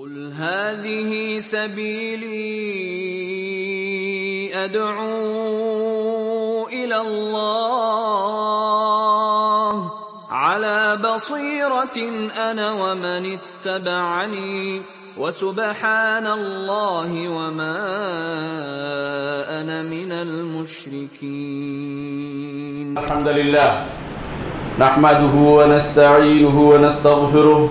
قل هذه سبيلي ادعو إلى الله على بصيره أنا ومن اتبعني وسبحان الله وما أنا من المشركين الحمد لله نحمده ونستعينه ونستغفره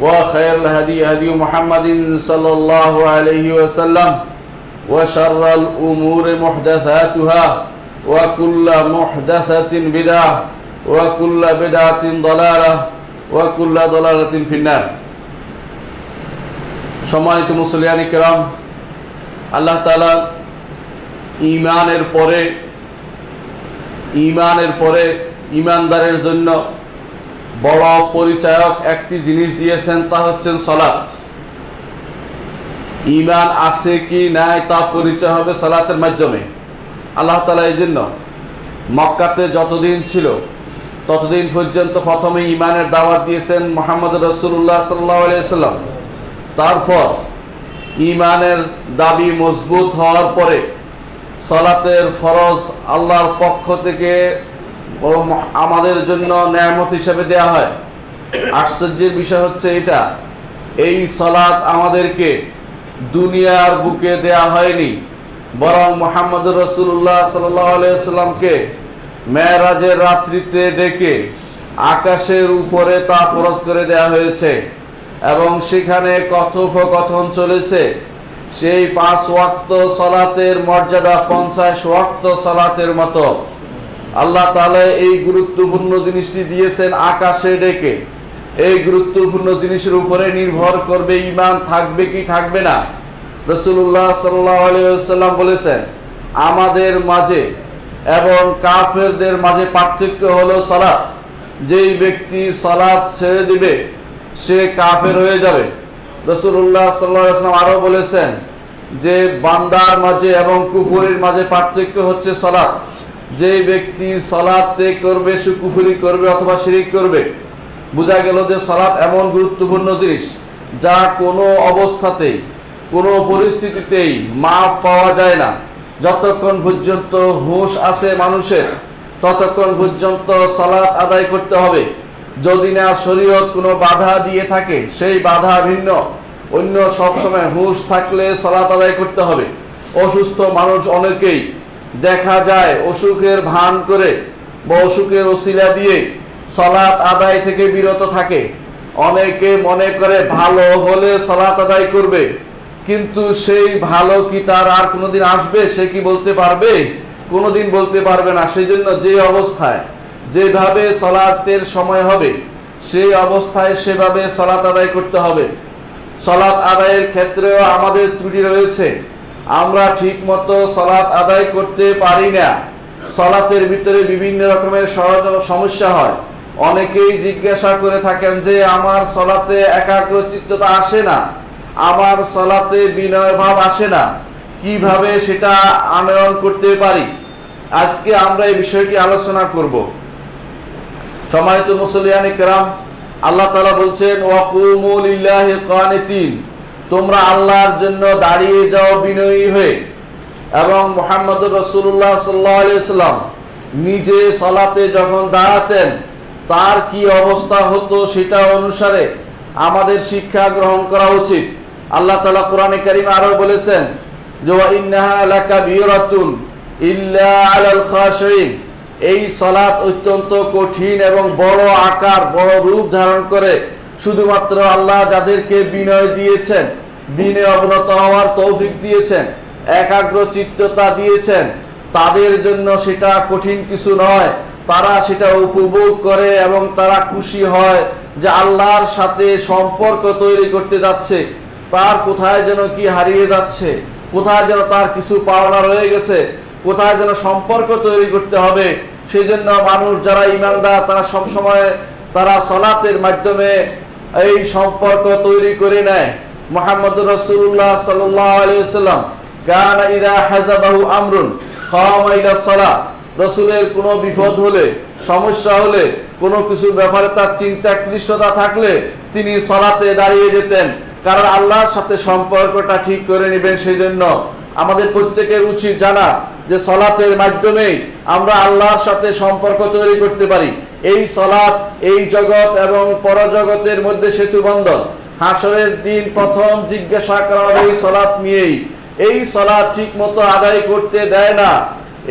وخير الهدي هدي محمد صلى الله عليه وسلم وشر الأمور محدثاتها وكل محدثة بدعة وكل بدعة ضلالة وكل ضلالة في النار সম্মানিত মুসলিয়ান কেরাম আল্লাহ তালা ইমানের পরে ইমানের পরে ইমানদারের জন্য বড় পরিচায়ক একটি জিনিস দিয়েছেন, তা হচ্ছেন সলাৎ ইমান আছে কি নাই তা পরিচয় হবে সলাতের মাধ্যমে। আল্লাহ তালা এই জন্য মক্কাতে যতদিন ছিল, ততদিন পর্যন্ত প্রথমে ইমানের দাওয়াত দিয়েছেন মোহাম্মদ রসুল্লাহ সাল্লাম তারপর ইমানের দাবি মজবুত হওয়ার পরে সলাতের ফরজ আল্লাহর পক্ষ থেকে ও আমাদের জন্য ন্যায়ামত হিসেবে দেয়া হয়। আশ্চর্যের বিষয় হচ্ছে এটা। এই সলাৎ আমাদেরকে দুনিয়ার বুকে দেয়া হয়নি। বরং মোহাম্মদ রসুল্লাহ সাল্লামকে মেয়েরাজের রাত্রিতে ডেকে আকাশের উপরে তা ফরজ করে দেয়া হয়েছে এবং সেখানে কথোপকথন চলেছে। সেই পাঁচ ওয়াক্ত সলাতের মর্যাদা পঞ্চাশ ওয়াক্ত সলাতের মতো। আল্লাহ তালা এই গুরুত্বপূর্ণ জিনিসটি দিয়েছেন আকাশে ডেকে। এই গুরুত্বপূর্ণ জিনিসের উপরে নির্ভর করবে ইমান থাকবে কি থাকবে না। রসুল্লাহ সাল্লাম বলেছেন, আমাদের মাঝে এবং কাফেরদের মাঝে পার্থক্য হলো সলাৎ যেই ব্যক্তি সলাৎ ছেড়ে দিবে, সে কাফের হয়ে যাবে। রসুল্লাহ সাল্লাম আরও বলেছেন যে, বান্দার মাঝে এবং কুকুরের মাঝে পার্থক্য হচ্ছে সলাৎ যে ব্যক্তি সলাতে করবে, সে কুফুরি করবে অথবা শিরিক করবে, বোঝা গেল যে সলাৎ এমন গুরুত্বপূর্ণ জিনিস যা কোনো অবস্থাতেই, কোনো পরিস্থিতিতেই মাফ পাওয়া যায় না। যতক্ষণ পর্যন্ত হুঁশ আছে মানুষের, ততক্ষণ পর্যন্ত সলাৎ আদায় করতে হবে। যদি না শরীয়ত কোনো বাধা দিয়ে থাকে, সেই বাধা ভিন্ন। অন্য সবসময় হুঁশ থাকলে সলাৎ আদায় করতে হবে। অসুস্থ মানুষ অনেকেই দেখা যায় অসুখের ভান করে বা অসুখের ওসিলা দিয়ে সলাৎ আদায় থেকে বিরত থাকে। অনেকে মনে করে ভালো হলে সলাৎ আদায় করবে, কিন্তু সেই ভালো কি তার আর কোনোদিন আসবে? সে কি বলতে পারবে? কোনোদিন বলতে পারবে না। সেই জন্য যে অবস্থায় যেভাবে সলাতের সময় হবে, সেই অবস্থায় সেভাবে সলাৎ আদায় করতে হবে। সলাৎ আদায়ের ক্ষেত্রেও আমাদের ত্রুটি রয়েছে। আমরা ঠিক মতো সলাৎ আদায় করতে পারি না। সলাতের ভিতরে বিভিন্ন রকমের সমস্যা হয়। অনেকেই জিজ্ঞাসা করে থাকেন যে, আমার সলাতে একাগ্রচিত্ততা আসে না? আমার সলাতে বিনয় ভাব আসে না? কীভাবে সেটা আনয়ন করতে পারি? আজকে আমরা এই বিষয়টি আলোচনা করব। সম্মানিত মুসলিয়ান কেরাম, আল্লাহ তালা বলছেন ওয়াকুমুলিল্লাহ কানিতিন। তোমরা আল্লাহর জন্য দাঁড়িয়ে যাও বিনয়ী হয়ে। এবং মোহাম্মদ রসুল্লাহ সাল্লাম নিজে সলাতে যখন দাঁড়াতেন, তার কি অবস্থা হতো সেটা অনুসারে আমাদের শিক্ষা গ্রহণ করা উচিত। আল্লাহ তালা কোরআনে করিম আরও বলেছেন এই সলাৎ অত্যন্ত কঠিন এবং বড় আকার, বড় রূপ ধারণ করে। শুধুমাত্র আল্লাহ যাদেরকে বিনয় দিয়েছেন বিনয় অবনত হওয়ার তৌফিক দিয়েছেন, একাগ্র চিত্ততা দিয়েছেন। তাদের জন্য সেটা কঠিন কিছু নয়। তারা সেটা উপভোগ করে এবং তারা খুশি হয় যে আল্লাহর সাথে সম্পর্ক তৈরি করতে যাচ্ছে। তার কোথায় যেন কি হারিয়ে যাচ্ছে? কোথায় যেন তার কিছু পাওনা রয়ে গেছে? কোথায় যেন সম্পর্ক তৈরি করতে হবে? সেই জন্য মানুষ যারা ইমানদার, তারা সব সময় তারা সলাতের মাধ্যমে এই সম্পর্ক তৈরি করে নেয়। মোহাম্মদ রসুল্লাহ সাল্লাম কান ইদা হাজাবাহু আমরুন খাওয়া সলা রসুলের কোনো বিপদ হলে, সমস্যা হলে, কোনো কিছু ব্যাপারে তার চিন্তা ক্লিষ্টতা থাকলে তিনি সলাতে দাঁড়িয়ে যেতেন। কারণ আল্লাহর সাথে সম্পর্কটা ঠিক করে নেবেন সেই জন্য আমাদের প্রত্যেকের উচিত জানা যে সলাতের মাধ্যমে আমরা আল্লাহর সাথে সম্পর্ক তৈরি করতে পারি। এই সলাৎ এই জগৎ এবং পরজগতের মধ্যে সেতু বন্ধন হাসরের দিন প্রথম জিজ্ঞাসা করা হবে, এই সলাৎ নিয়েই? এই সলাৎ ঠিক মতো আদায় করতে দেয় না।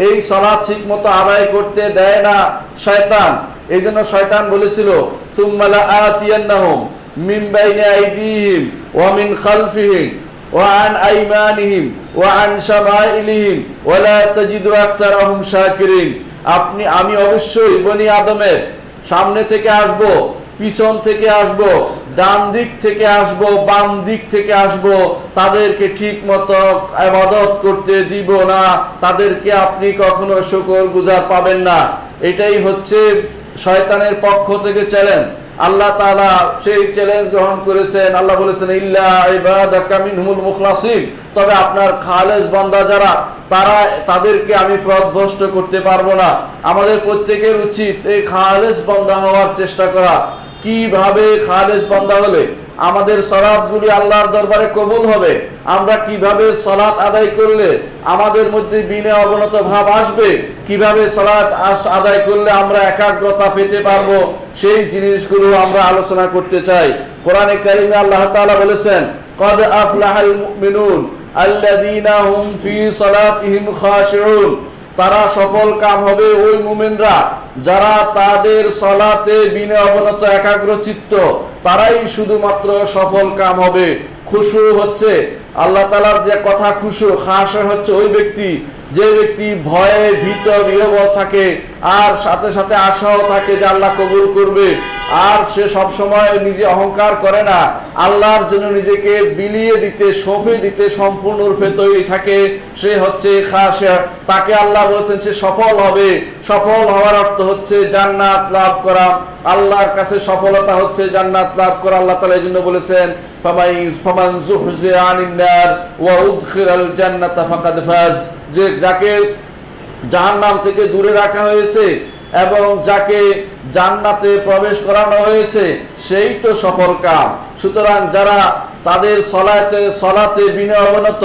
এই সলাৎ ঠিক মতো আদায় করতে দেয় না। শয়তান। এই জন্য শয়তান বলেছিল তুমালা আতিয়ান্নাহম মিন বাইনে আইদিহিম ওয়া মিন খালফিহিম ওয়া আন আইমানিহিম ওয়া আন শামাইলিহিম ওয়া লা তাজিদু আকসারাহুম শাকিরিন। আপনি, আমি অবশ্যই বনি আদমের সামনে থেকে আসব, পিছন থেকে আসব ডান দিক থেকে আসব, বাম দিক থেকে আসব, তাদেরকে ঠিক মতো আবাদত করতে দিব না, তাদেরকে আপনি কখনো শুকর গুজার পাবেন না। এটাই হচ্ছে শয়তানের পক্ষ থেকে চ্যালেঞ্জ আল্লাহ তাআলা সেই চ্যালেঞ্জ গ্রহণ করেছেন। আল্লাহ বলেছেন, ইল্লা ইবাদাকা মিনহুল মুখলাসিন। তবে আপনার খালেস বান্দা যারা, তারা, তাদেরকে আমি পথভ্রষ্ট করতে পারব না। আমাদের প্রত্যেকের উচিত এই খালেস বান্দা হওয়ার চেষ্টা করা। কীভাবে খালেস বান্দা হলে আমাদের সলাৎগুলি আল্লাহর দরবারে কবুল হবে? আমরা কীভাবে সলাৎ আদায় করলে আমাদের মধ্যে বিনে অবনত ভাব আসবে? কীভাবে সলাৎ আদায় করলে আমরা একাগ্রতা পেতে পারব? সেই জিনিসগুলো আমরা আলোচনা করতে চাই। কোরআনে কারিমে আল্লাহ তাআলা বলেছেন, কদ আফলাহাল মুমিনুন আল্লাযীনা হুম ফি সালাতিহিম খাশিউন। তারা সফল কাম হবে ওই মুমিনরা। যারা তাদের সলাতে বিনা অবনত একাগ্র চিত্ত, তারাই শুধুমাত্র সফল কাম হবে। খুশু হচ্ছে, আল্লাহ তালার যে কথা খুশু, খাস হচ্ছে ওই ব্যক্তি। যে ব্যক্তি ভয়ে ভীত বিহবল থাকে, আর সাথে সাথে আশাও থাকে যে আল্লাহ কবুল করবে। আর সে সব সময় নিজে অহংকার করে না। আল্লাহর জন্য নিজেকে বিলিয়ে দিতে, সঁপে দিতে সম্পূর্ণরূপে তৈরি থাকে। সে হচ্ছে খাস তাকে আল্লাহ বলেছেন সে সফল হবে। সফল হওয়ার অর্থ হচ্ছে জান্নাত লাভ করা। আল্লাহর কাছে সফলতা হচ্ছে জান্নাত লাভ করা। আল্লাহ তালা এই জন্য বলেছেন ফামান, জুহজিয়া আনিন নার ওয়া উদখিলাল জান্নাতা ফাকাদ ফাজ। যে যাকে জাহান্নাম থেকে দূরে রাখা হয়েছে এবং যাকে জান্নাতে প্রবেশ করানো হয়েছে, সেই তো সফল কাম। সুতরাং যারা তাদের সলাতে সলাতে বিনয় অবনত,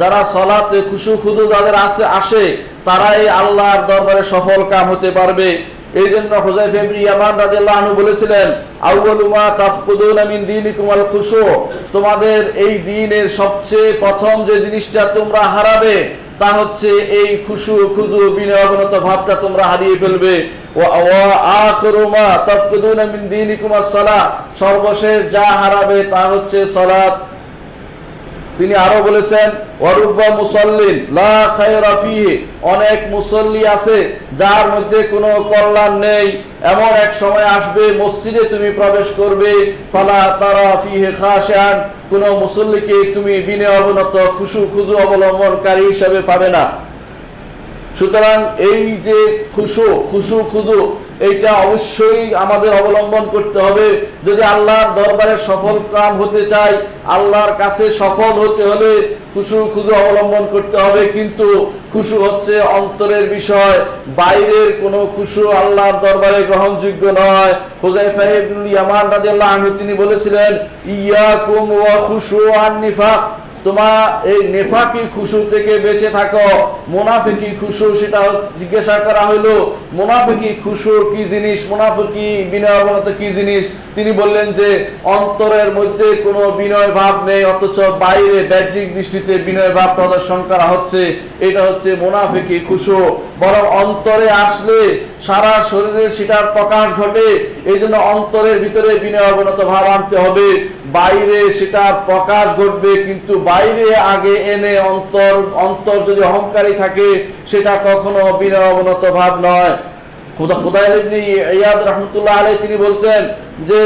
যারা সলাতে খুশু খুদু যাদের আসে আসে, তারাই আল্লাহর দরবারে সফল কাম হতে পারবে। এই জন্য ইবনে ইয়ামান রাদিয়াল্লাহু আনহু বলেছিলেন আউয়ালু মা তাফকুদুনা মিন দীনিকুম আল খুশু। তোমাদের এই দিনের সবচেয়ে প্রথম যে জিনিসটা তোমরা হারাবে তা হচ্ছে এই খুশু খুজু বিনয়বনত ভাবটা তোমরা হারিয়ে ফেলবে। সর্বশেষ যা হারাবে তা হচ্ছে সলাৎ তিনি আরও বলেছেন মুসল্লিন অনেক মুসল্লি আছে যার মধ্যে কোনো কল্যাণ নেই। এমন এক সময় আসবে, মসজিদে তুমি প্রবেশ করবে, ফালা তারা ফিহে খাসান কোন মুসল্লিকে তুমি বিনে অবনত খুশু খুজু অবলম্বনকারী হিসাবে পাবে না। সুতরাং এই যে খুশু খুশু, খুদু, এইটা অবশ্যই আমাদের অবলম্বন করতে হবে। যদি আল্লাহর দরবারে সফল কাম হতে চাই, আল্লাহর কাছে সফল হতে হলে খুশু, খুদু অবলম্বন করতে হবে। কিন্তু খুশু হচ্ছে অন্তরের বিষয়। বাইরের কোনো খুশু আল্লাহর দরবারে গ্রহণযোগ্য নয়। হুজাইফা ইবনুল ইয়ামান রাদিয়াল্লাহু আনহু তিনি বলেছিলেন, ইয়াকুম ওয়া খুশু আন নিফাক। তোমার এই নেফাকি খুশু থেকে বেঁচে থাকো। মোনাফেকি খুশু, সেটা জিজ্ঞাসা করা হইল মোনাফেকি খুশু কি জিনিস? মোনাফেকি বিনয় কি জিনিস? তিনি বললেন যে, অন্তরের মধ্যে কোনো বিনয় ভাব নেই, অথচ বাইরে বাহ্যিক দৃষ্টিতে বিনয় ভাব প্রদর্শন করা হচ্ছে। এটা হচ্ছে মোনাফেকি খুশু। বরং অন্তরে আসলে সারা শরীরে সেটার প্রকাশ ঘটে। এই জন্য অন্তরের ভিতরে বিনয় অবনত ভাব আনতে হবে। বাইরে সেটার প্রকাশ ঘটবে, কিন্তু বাইরে আগে এনে অন্তর অন্তর যদি অহংকারী থাকে, সেটা কখনো বিনয় অবনত ভাব নয়। খুদা ইবনে ইয়াদ রাহমাতুল্লাহ তিনি বলতেন যে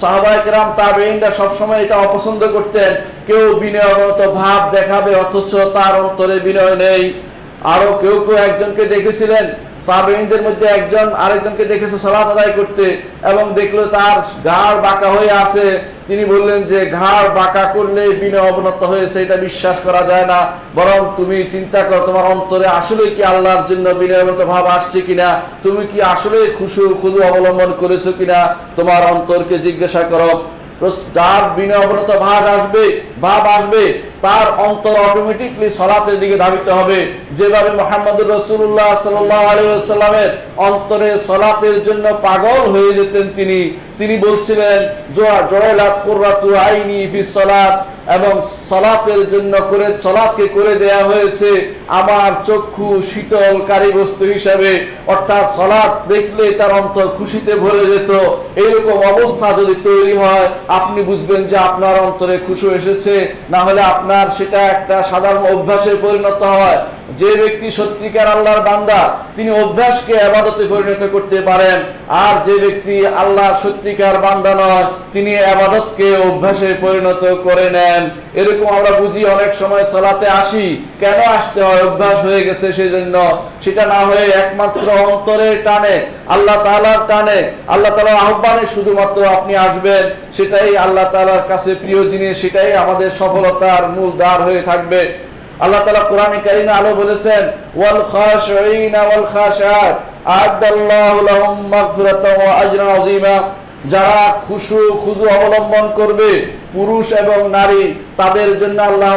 সাহাবায়ে কেরাম, তাবেঈনরা সব সময় এটা অপছন্দ করতেন। কেউ বিনয়গত ভাব দেখাবে, অথচ তার অন্তরে বিনয় নেই। আরও কেউ কেউ একজনকে দেখেছিলেন তাবেঈনদের মধ্যে একজন আরেকজনকে দেখেছে সালাত আদায় করতে এবং দেখল তার ঘাড় বাঁকা হয়ে আছে। তিনি বললেন যে, ঘাড় বাঁকা করলে বিনয় অবনত হয়েছে এটা বিশ্বাস করা যায় না। বরং তুমি চিন্তা করো, তোমার অন্তরে আসলে কি আল্লাহর জন্য বিনয়মত ভাব আসছে কিনা? তুমি কি আসলে খুশু, খুদু অবলম্বন করেছ কিনা? তোমার অন্তরকে জিজ্ঞাসা করো। যার বিনয় অবনত ভাব আসবে ভাব আসবে তার অন্তর অটোমেটিকলি সলাতের দিকে ধাবিত হবে। যেভাবে মোহাম্মদ রসুল্লাহ সাল্লামের অন্তরে সলাতের জন্য পাগল হয়ে যেতেন তিনি। তিনি বলছিলেন সলাত। এবং সলাতের জন্য করে, সলাতকে করে দেয়া হয়েছে আমার চক্ষু শীতলকারী বস্তু হিসাবে। অর্থাৎ সলাৎ দেখলে তার অন্তর খুশিতে ভরে যেত। এইরকম অবস্থা যদি তৈরি হয়, আপনি বুঝবেন যে আপনার অন্তরে খুশি এসেছে। না হলে আপনার সেটা একটা সাধারণ অভ্যাসে পরিণত হয়। যে ব্যক্তি সত্যিকার আল্লাহর বান্দা, তিনি অভ্যাসকে আবাদতে পরিণত করতে পারেন। আর যে ব্যক্তি আল্লাহর সত্যিকার বান্দা নয়, তিনি আবাদতকে অভ্যাসে পরিণত করে নেন। এরকম আমরা বুঝি অনেক সময় সলাতে আসি। কেন আসতে হয়? অভ্যাস হয়ে গেছে সেই জন্য সেটা না হয়ে একমাত্র অন্তরের টানে, আল্লাহ তালার টানে। আল্লাহ তালার আহ্বানে শুধুমাত্র আপনি আসবেন। সেটাই আল্লাহ তালার কাছে প্রিয় জিনিস, সেটাই আমাদের সফলতার মূল দ্বার হয়ে থাকবে। আল্লাহ তালা কোরআন কারিম আলো বলেছেন, ওয়াল খাশঈনা ওয়াল খাশাত আদাল্লাহু লাহুম মাগফিরাতাও ওয়া আজরান আযীমা। যারা খুশু খুজু অবলম্বন করবে পুরুষ এবং নারী, তাদের জন্য আল্লাহ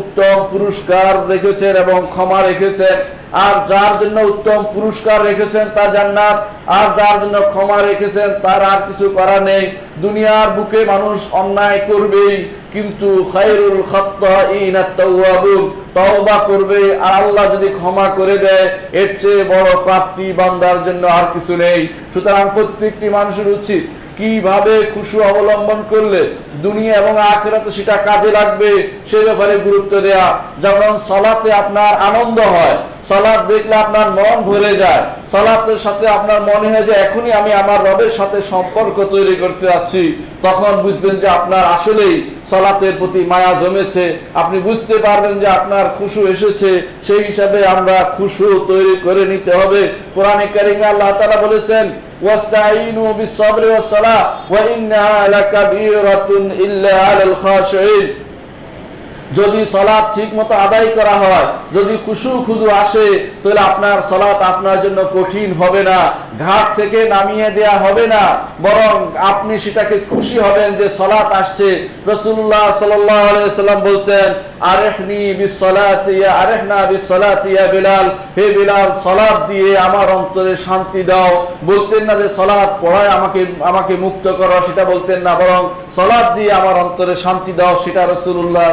উত্তম পুরস্কার রেখেছেন এবং ক্ষমা রেখেছেন। আর যার জন্য উত্তম পুরস্কার রেখেছেন তা জান্নাত, আর যার জন্য ক্ষমা রেখেছেন তার আর কিছু করা নেই। দুনিয়ার বুকে মানুষ অন্যায় করবেই, কিন্তু তওবা করবে, আর আল্লাহ যদি ক্ষমা করে দেয়, এর চেয়ে বড় প্রাপ্তি বান্দার জন্য আর কিছু নেই। সুতরাং প্রত্যেকটি মানুষের উচিত কীভাবে খুশু অবলম্বন করলে দুনিয়া এবং আখেরাতে সেটা কাজে লাগবে, সে ব্যাপারে গুরুত্ব দেয়া। যেমন সলাতে আপনার আনন্দ হয় সলাদ দেখলে আপনার মন ভরে যায়, সলাতের সাথে আপনার মনে হয় যে এখনই আমি আমার রবের সাথে সম্পর্ক তৈরি করতে যাচ্ছি। তখন বুঝবেন যে আপনার আসলেই সলাতের প্রতি মায়া জমেছে। আপনি বুঝতে পারবেন যে আপনার খুশু এসেছে, সেই হিসাবে আমরা খুশু তৈরি করে নিতে হবে। কোরআনে কারিমে আল্লাহ তাআলা বলেছেন واستعينوا بالصبر والصلاة وإنها لكبيرة إلا على الخاشعين যদি সলাৎ ঠিক মতো আদায় করা হয় যদি খুশু খুজু আসে তাহলে আপনার সলাৎ আপনার জন্য কঠিন হবে না। ঘাট থেকে নামিয়ে দেয়া হবে না। বরং আপনি সেটাকে খুশি হবেন যে সলাৎ আসছে। রসুল্লাহ সাল্লাম বলতেন আমার অন্তরে শান্তি দাও। বলতেন না যে পড়ায় আমাকে আমাকে মুক্ত করো, সেটা বলতেন না। বরং দিয়ে আমার অন্তরে শান্তি দাও, সেটা রসুল্লাহ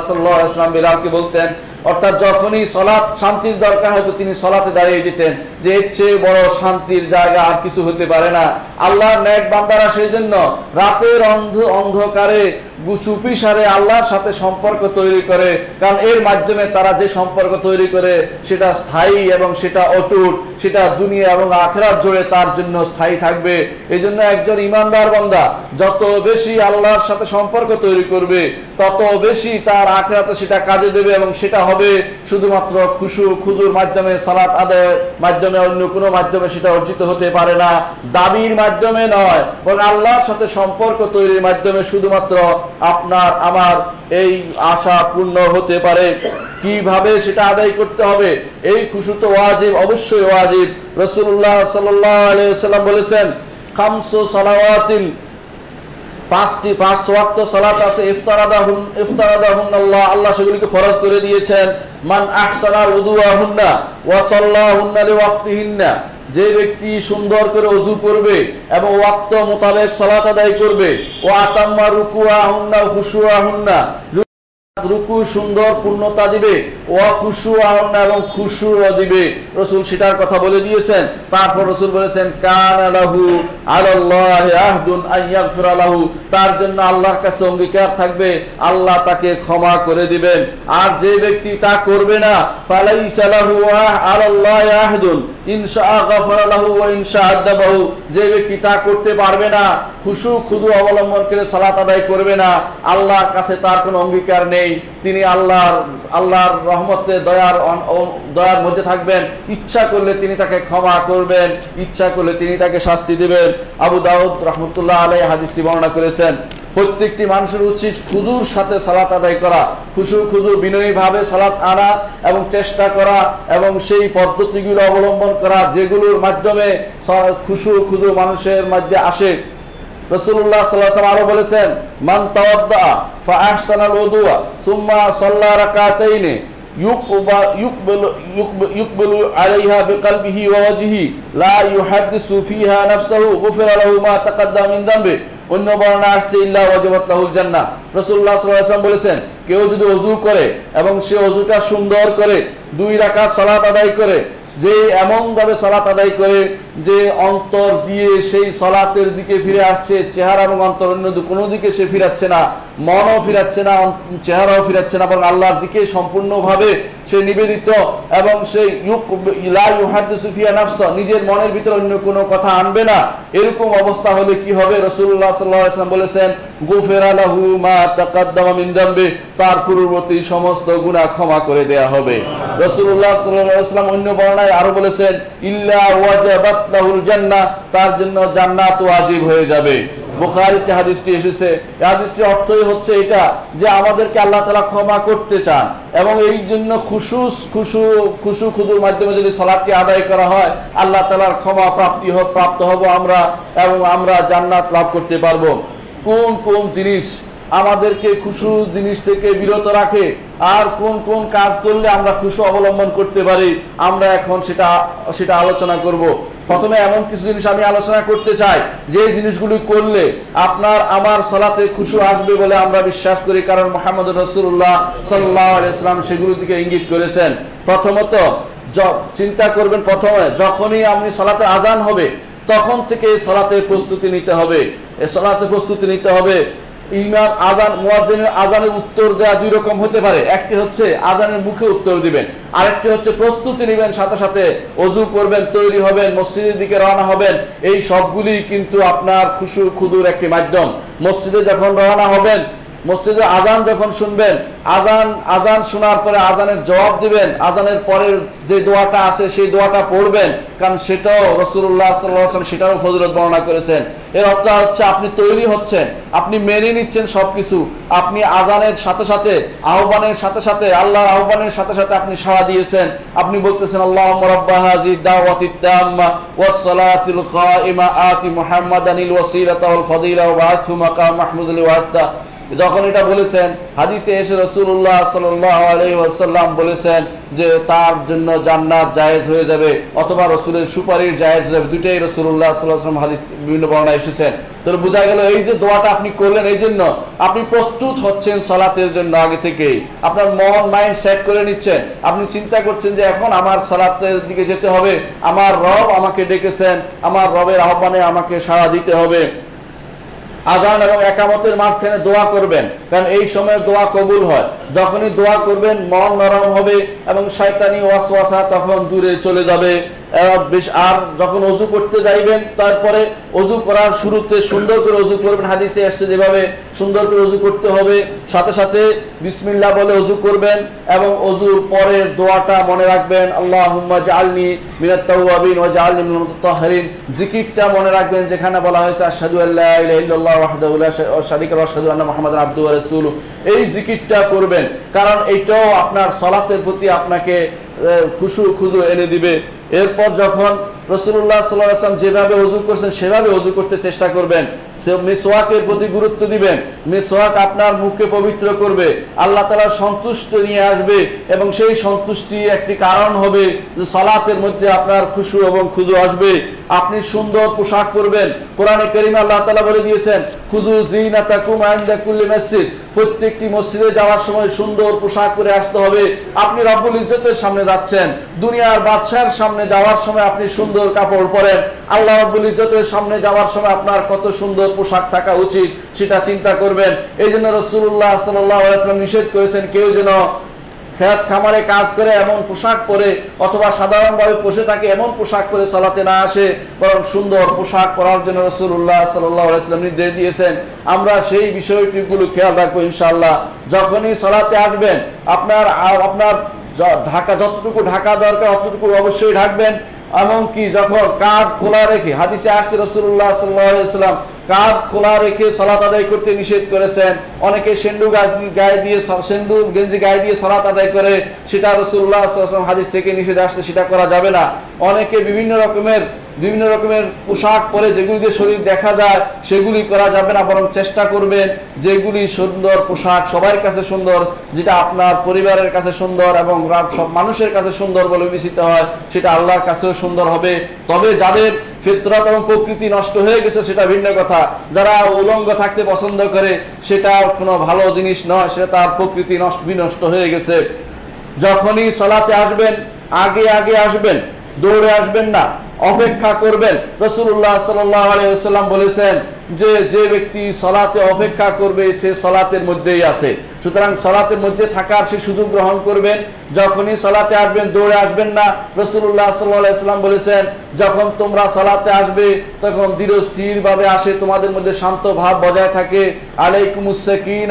বিলালকে বলতেন। অর্থাৎ যখনই সলাৎ, শান্তির দরকার হয়তো তিনি সলাতে দাঁড়িয়ে দিতেন। যে এর চেয়ে বড় শান্তির জায়গা আর কিছু হতে পারে না। আল্লাহর ন্যাক বান্দারা সেই জন্য রাতের অন্ধ অন্ধকারে চুপি সারে আল্লাহর সাথে সম্পর্ক তৈরি করে, কারণ এর মাধ্যমে তারা যে সম্পর্ক তৈরি করে, সেটা স্থায়ী এবং সেটা অটুট, সেটা দুনিয়া এবং আখেরাত জোরে তার জন্য স্থায়ী থাকবে। এই জন্য একজন ইমানদার বন্দা যত বেশি আল্লাহর সাথে সম্পর্ক তৈরি করবে, তত বেশি তার আখেরাতে সেটা কাজে দেবে এবং সেটা হবে শুধুমাত্র খুশু, খুজুর মাধ্যমে, সালাত আদায়ের মাধ্যমে, অন্য কোনো মাধ্যমে সেটা অর্জিত হতে পারে না। দাবির মাধ্যমে নয়, বরং আল্লাহর সাথে সম্পর্ক তৈরির মাধ্যমে শুধুমাত্র আপনার, আমার এই আশা পূর্ণ হতে পারে। কীভাবে সেটা আদায় করতে হবে? এই খুশু তো ওয়াজিব, অবশ্যই ওয়াজিব। রসুল্লাহ সাল্লাম বলেছেন, খামসো সালাওয়াতিন পাঁচটি, পাঁচ ওয়াক্ত সালাত আছে আল্লাহ আল্লাহ সেগুলিকে ফরজ করে দিয়েছেন। মান আহসানা যে ব্যক্তি সুন্দর করে অজু করবে এবং ওয়াক্ত মোতাবেক সালাত আদায় করবে ও আতাম্মা রুকুয়াহুন্না হুশুয়াহুন্না রুকু, সুন্দর, পূর্ণতা দিবে। ও খুশু এবং খুশু দিবে। রসুল সেটার কথা বলে দিয়েছেন। তারপর রসুল বলেছেন, কান আলাহু আল্লাহ আহদুন তার জন্য আল্লাহর কাছে অঙ্গীকার থাকবে। আল্লাহ তাকে ক্ষমা করে দিবেন। আর যে ব্যক্তি তা করবে না আহদুন। ওয়া ইনশা আদাবাহু যে ব্যক্তি তা করতে পারবে না, খুশু, খুদু অবলম্বন করে সালাত আদায় করবে না, আল্লাহর কাছে তার কোনো অঙ্গীকার নেই। তিনি আল্লাহর আল্লাহর রহমতে দয়ার দয়ার মধ্যে থাকবেন। ইচ্ছা করলে তিনি তাকে ক্ষমা করবেন, ইচ্ছা করলে তিনি তাকে শাস্তি দেবেন। আবু দাউদ রহমতুল্লাহ আলাই হাদিসটি বর্ণনা করেছেন, প্রত্যেকটি মানুষের উচিত খুজুর সাথে সালাত আদায় করা, খুশু খুদু বিনয়ী ভাবে সালাত আনা এবং চেষ্টা করা এবং সেই পদ্ধতিগুলো অবলম্বন করা, যেগুলোর মাধ্যমে খুশু খুদু মানুষের মধ্যে আসে। রসুল্লাহ সাল্লাম আরও বলেছেন, মান সুম্মা সাল্লা রাকাতাইনে মা অন্য আসছে বলেছেন, কেউ যদি অজু করে এবং সে অজুটা সুন্দর করে, দুই রাখা সালাত আদায় করে যে এমন ভাবে সলাত আদায় করে যে অন্তর দিয়ে সেই সলাতের দিকে ফিরে আসছে চেহারা এবং অন্তর অন্য কোনো দিকে সে ফিরাচ্ছে না। মনও ফিরাচ্ছে না চেহারাও ফিরাচ্ছে না বরং আল্লাহর দিকে সম্পূর্ণভাবে সে নিবেদিত এবং সে ইউক- লা ইউহাদ্দিসু ফিহা নাফসা, নিজের মনের ভিতরে অন্য কোনো কথা আনবে না। এরকম অবস্থা হলে কি হবে? রসুল্লাহ সাল্লাম বলেছেন তার পূর্ববর্তী সমস্ত গুনাহ ক্ষমা করে দেয়া হবে। রসুল্লাহ সাল্লাম অন্য বর্ণায় আরও বলেছেন ইল্লা জান্নাহ তার জন্য জান্নাত ওয়াজিব হয়ে যাবে। বুখারীতে হাদিসটি এসেছে। এই হাদিসটির অর্থই হচ্ছে এটা যে আমাদেরকে আল্লাহ তাআলা ক্ষমা করতে চান এবং এই জন্য খুশুস, খুশু খুশু খুদুর মাধ্যমে যদি সলাৎটি আদায় করা হয়, আল্লাহ তাআলার ক্ষমা প্রাপ্তি হোক প্রাপ্ত হব আমরা এবং আমরা জান্নাত লাভ করতে পারব। কোন কোন জিনিস আমাদেরকে খুশু জিনিস থেকে বিরত রাখে আর কোন কোন কাজ করলে আমরা খুশু অবলম্বন করতে পারি, আমরা এখন সেটা সেটা আলোচনা করব। প্রথমে এমন কিছু জিনিস আমি আলোচনা করতে চাই, যে জিনিসগুলি করলে আপনার আমার সলাতে খুশু আসবে বলে আমরা বিশ্বাস করি, কারণ মোহাম্মদ রসুল্লাহ সাল্লাহ ইসলাম সেগুলো দিকে ইঙ্গিত করেছেন। প্রথমত চিন্তা করবেন প্রথমে, যখনই আপনি সলাতে আজান হবে, তখন থেকে সলাতে প্রস্তুতি নিতে হবে। সলাতে প্রস্তুতি নিতে হবে। ইমাম আজান, মুয়াজ্জিনের আজানের উত্তর দেওয়া দুই রকম হতে পারে। একটি হচ্ছে আজানের মুখে উত্তর দিবেন, আরেকটি হচ্ছে প্রস্তুতি নেবেন, সাথে সাথে অজু করবেন, তৈরি হবেন, মসজিদের দিকে রওনা হবেন। এই সবগুলি কিন্তু আপনার খুশু খুদুর একটি মাধ্যম। মসজিদে যখন রওনা হবেন মসজিদে আজান যখন শুনবেন, আজান আজান শোনার পরে আজানের জবাব দিবেন, আজানের পরের যে দোয়াটা আছে সেই দোয়াটা পড়বেন, কারণ সেটাও রসুল্লাহ সাল্লাম সেটাও ফজরত বর্ণনা করেছেন। এর অর্থ হচ্ছে আপনি তৈরি হচ্ছেন, আপনি মেনে নিচ্ছেন সবকিছু, আপনি আজানের সাথে সাথে, আহ্বানের সাথে সাথে, আল্লাহর আহ্বানের সাথে সাথে আপনি সাড়া দিয়েছেন। আপনি বলতেছেন আল্লাহ রব্বা হাজি দাওয়াতি তাম্মা ওয়াস সালাতিল কাইমা আতি মুহাম্মাদানিল ওয়াসিলাতা ওয়াল ফাদিলা ওয়া বা'থু মাকাম মাহমুদুল ওয়াত্তা যখন এটা বলেছেন, হাদিসে এসে রসুল্লাহ সাল্লাম বলেছেন যে তার জন্য জান্নাত জায়েজ হয়ে যাবে অথবা রসুলের সুপারিশ জায়েজ হয়ে যাবে। দুইটাই রসুল্লাহ সাল্লাম হাদিস বিভিন্ন বর্ণায় এসেছেন। তো বোঝা গেল এই যে দোয়াটা আপনি করলেন এই জন্য আপনি প্রস্তুত হচ্ছেন সলাতের জন্য আগে থেকেই। আপনার মন, মাইন্ড সেট করে নিচ্ছেন। আপনি চিন্তা করছেন যে এখন আমার সলাতের দিকে যেতে হবে। আমার রব আমাকে ডেকেছেন। আমার রবের আহ্বানে আমাকে সাড়া দিতে হবে। আজান এবং একামতের মাঝখানে দোয়া করবেন। কারণ এই সময় দোয়া কবুল হয়। যখনই দোয়া করবেন, মন নরম হবে এবং শয়তানি ওয়াসওয়াসা তখন দূরে চলে যাবে। আর যখন অজু করতে যাইবেন, তারপরে অজু করার শুরুতে সুন্দর করে অজু করবেন। হাদিসে আসছে যেভাবে সুন্দর করে অজু করতে হবে, সাথে সাথে বিসমিল্লাহ বলে অজু করবেন এবং অজুর পরের দোয়াটা মনে রাখবেন আল্লাহ জালনি মিনাত তাওয়াবিন ওয়া জালনি জিকিরটা মনে রাখবেন, যেখানে বলা হয়েছে, আশহাদু আল্লা ইলাহা ইল্লাল্লাহ ওয়াহদাহু লা শারীকা লাহু ওয়া আশহাদু আন্না মুহাম্মাদান আবদুহু ওয়া রাসূলুহু। এই জিকিরটা করবেন, কারণ এইটাও আপনার সলাতের প্রতি আপনাকে খুশু খুজু এনে দিবে। এরপর যখন রসুল্লাহ সাল্লাম যেভাবে অজু করছেন, সেভাবে অজু করতে চেষ্টা করবেন। প্রতি গুরুত্ব দিবেন। আপনার মুখকে পবিত্র করবে। আল্লাহ তালা সন্তুষ্ট নিয়ে আসবে এবং সেই সন্তুষ্টি একটি কারণ হবে যে সলাতের মধ্যে আপনার খুশু এবং খুজু আসবে। আপনি সুন্দর পোশাক পরবেন। কোরআনে করিম আল্লাহ তালা বলে দিয়েছেন, খুজু জিনাতাকুম ইনদা কুল্লি মসজিদ। প্রত্যেকটি মসজিদে যাওয়ার সময় সুন্দর পোশাক পরে আসতে হবে। আপনি রব্বুল ইজ্জতের সামনে যাচ্ছেন। দুনিয়ার বাদশার সামনে যাওয়ার সময় আপনি সুন্দর কাপড় পরেন। আল্লাহ রব্বুল ইজ্জতের সামনে যাওয়ার সময় আপনার কত সুন্দর পোশাক থাকা উচিত, সেটা চিন্তা করবেন। এই জন্য রসুল্লাহ সাল্লাম নিষেধ করেছেন, কেউ যেন খেত খামারে কাজ করে এমন পোশাক পরে অথবা সাধারণভাবে বসে থাকে এমন পোশাক পরে চলাতে না আসে, বরং সুন্দর পোশাক পরার জন্য রসুল্লাহ সাল্লাম নির্দেশ দিয়েছেন। আমরা সেই বিষয়টিগুলো খেয়াল রাখব ইনশাল্লাহ যখনই চলাতে আসবেন, আপনার আপনার ঢাকা, যতটুকু ঢাকা দরকার, অতটুকু অবশ্যই ঢাকবেন এমনকি যখন কাঠ খোলা রেখে হাদিসে আসছে রসুল্লাহ সাল্লাম কাঁধ খোলা রেখে সলাত আদায় করতে নিষেধ করেছেন। অনেকে সেন্ডু গাছ গায়ে দিয়ে সেন্ডু গেঞ্জি গায়ে দিয়ে সলাত আদায় করে, সেটা রসুল্লাহ হাদিস থেকে নিষেধ আসতে সেটা করা যাবে না। অনেকে বিভিন্ন রকমের বিভিন্ন রকমের পোশাক পরে যেগুলি দিয়ে শরীর দেখা যায়, সেগুলি করা যাবে না, বরং চেষ্টা করবেন যেগুলি সুন্দর পোশাক, সবার কাছে সুন্দর, যেটা আপনার পরিবারের কাছে সুন্দর এবং সব মানুষের কাছে সুন্দর বলে বিবেচিত হয়, সেটা আল্লাহর কাছেও সুন্দর হবে। তবে যাদের ফিতরত এবং প্রকৃতি নষ্ট হয়ে গেছে, সেটা ভিন্ন কথা। যারা উলঙ্গ থাকতে পছন্দ করে, সেটা কোনো ভালো জিনিস নয়, সেটা তার প্রকৃতি নষ্ট, বিনষ্ট হয়ে গেছে। যখনই সলাতে আসবেন, আগে আগে আসবেন, দৌড়ে আসবেন না, অপেক্ষা করবেন। রসুল্লাহ সাল্লাম বলেছেন যে যে ব্যক্তি সলাতে অপেক্ষা করবে, সে সলাতের মধ্যেই আছে। সুতরাং সলাতের মধ্যে থাকার সে সুযোগ গ্রহণ করবেন। যখনই সলাতে আসবেন, দৌড়ে আসবেন না। রসুল্লাহ সাল্লাম বলেছেন, যখন তোমরা সলাতে আসবে, তখন ধীর স্থির ভাবে আসে, তোমাদের মধ্যে শান্ত ভাব বজায় থাকে। আলাইকুমুসাকিন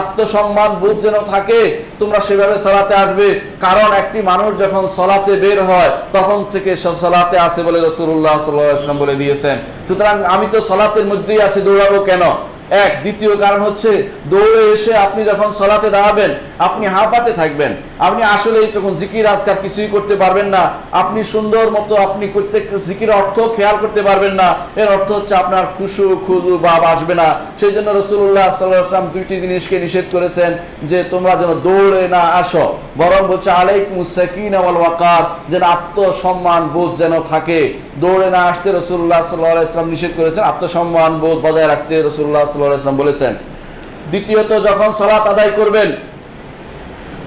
আত্মসম্মান বোধ যেন থাকে, তোমরা সেভাবে সলাতে আসবে। কারণ একটি মানুষ যখন সলাতে বের হয়, তখন থেকে সলাতে আসে বলে রসুল্লাহ সাল্লাম বলে দিয়েছেন। সুতরাং আমি তো সলাতের মধ্যেই আছি, দৌড়াবো কেন? এক। দ্বিতীয় কারণ হচ্ছে দৌড়ে এসে আপনি যখন সলাতে দাঁড়াবেন আপনি হাঁপাতে থাকবেন। আপনি আসলেই তখন জিকির আজকাল কিছুই করতে পারবেন না। আপনি সুন্দর মতো আপনি প্রত্যেক জিকির অর্থ খেয়াল করতে পারবেন না। এর অর্থ হচ্ছে আপনার খুশু খুজু ভাব আসবে না। সেই জন্য রসুল্লাহ সাল্লাম দুইটি জিনিসকে নিষেধ করেছেন যে তোমরা যেন দৌড়ে না আসো। বরং বলছে আলাইকুম সাকিন ওয়াকার যেন আত্মসম্মান বোধ যেন থাকে। দৌড়ে না আসতে রসুল্লাহ সাল্লাহ ইসলাম নিষেধ করেছেন, আত্মসম্মান বোধ বজায় রাখতে রসুল্লাহ সাল্লাহ ইসলাম বলেছেন। দ্বিতীয়ত, যখন সলাত আদায় করবেন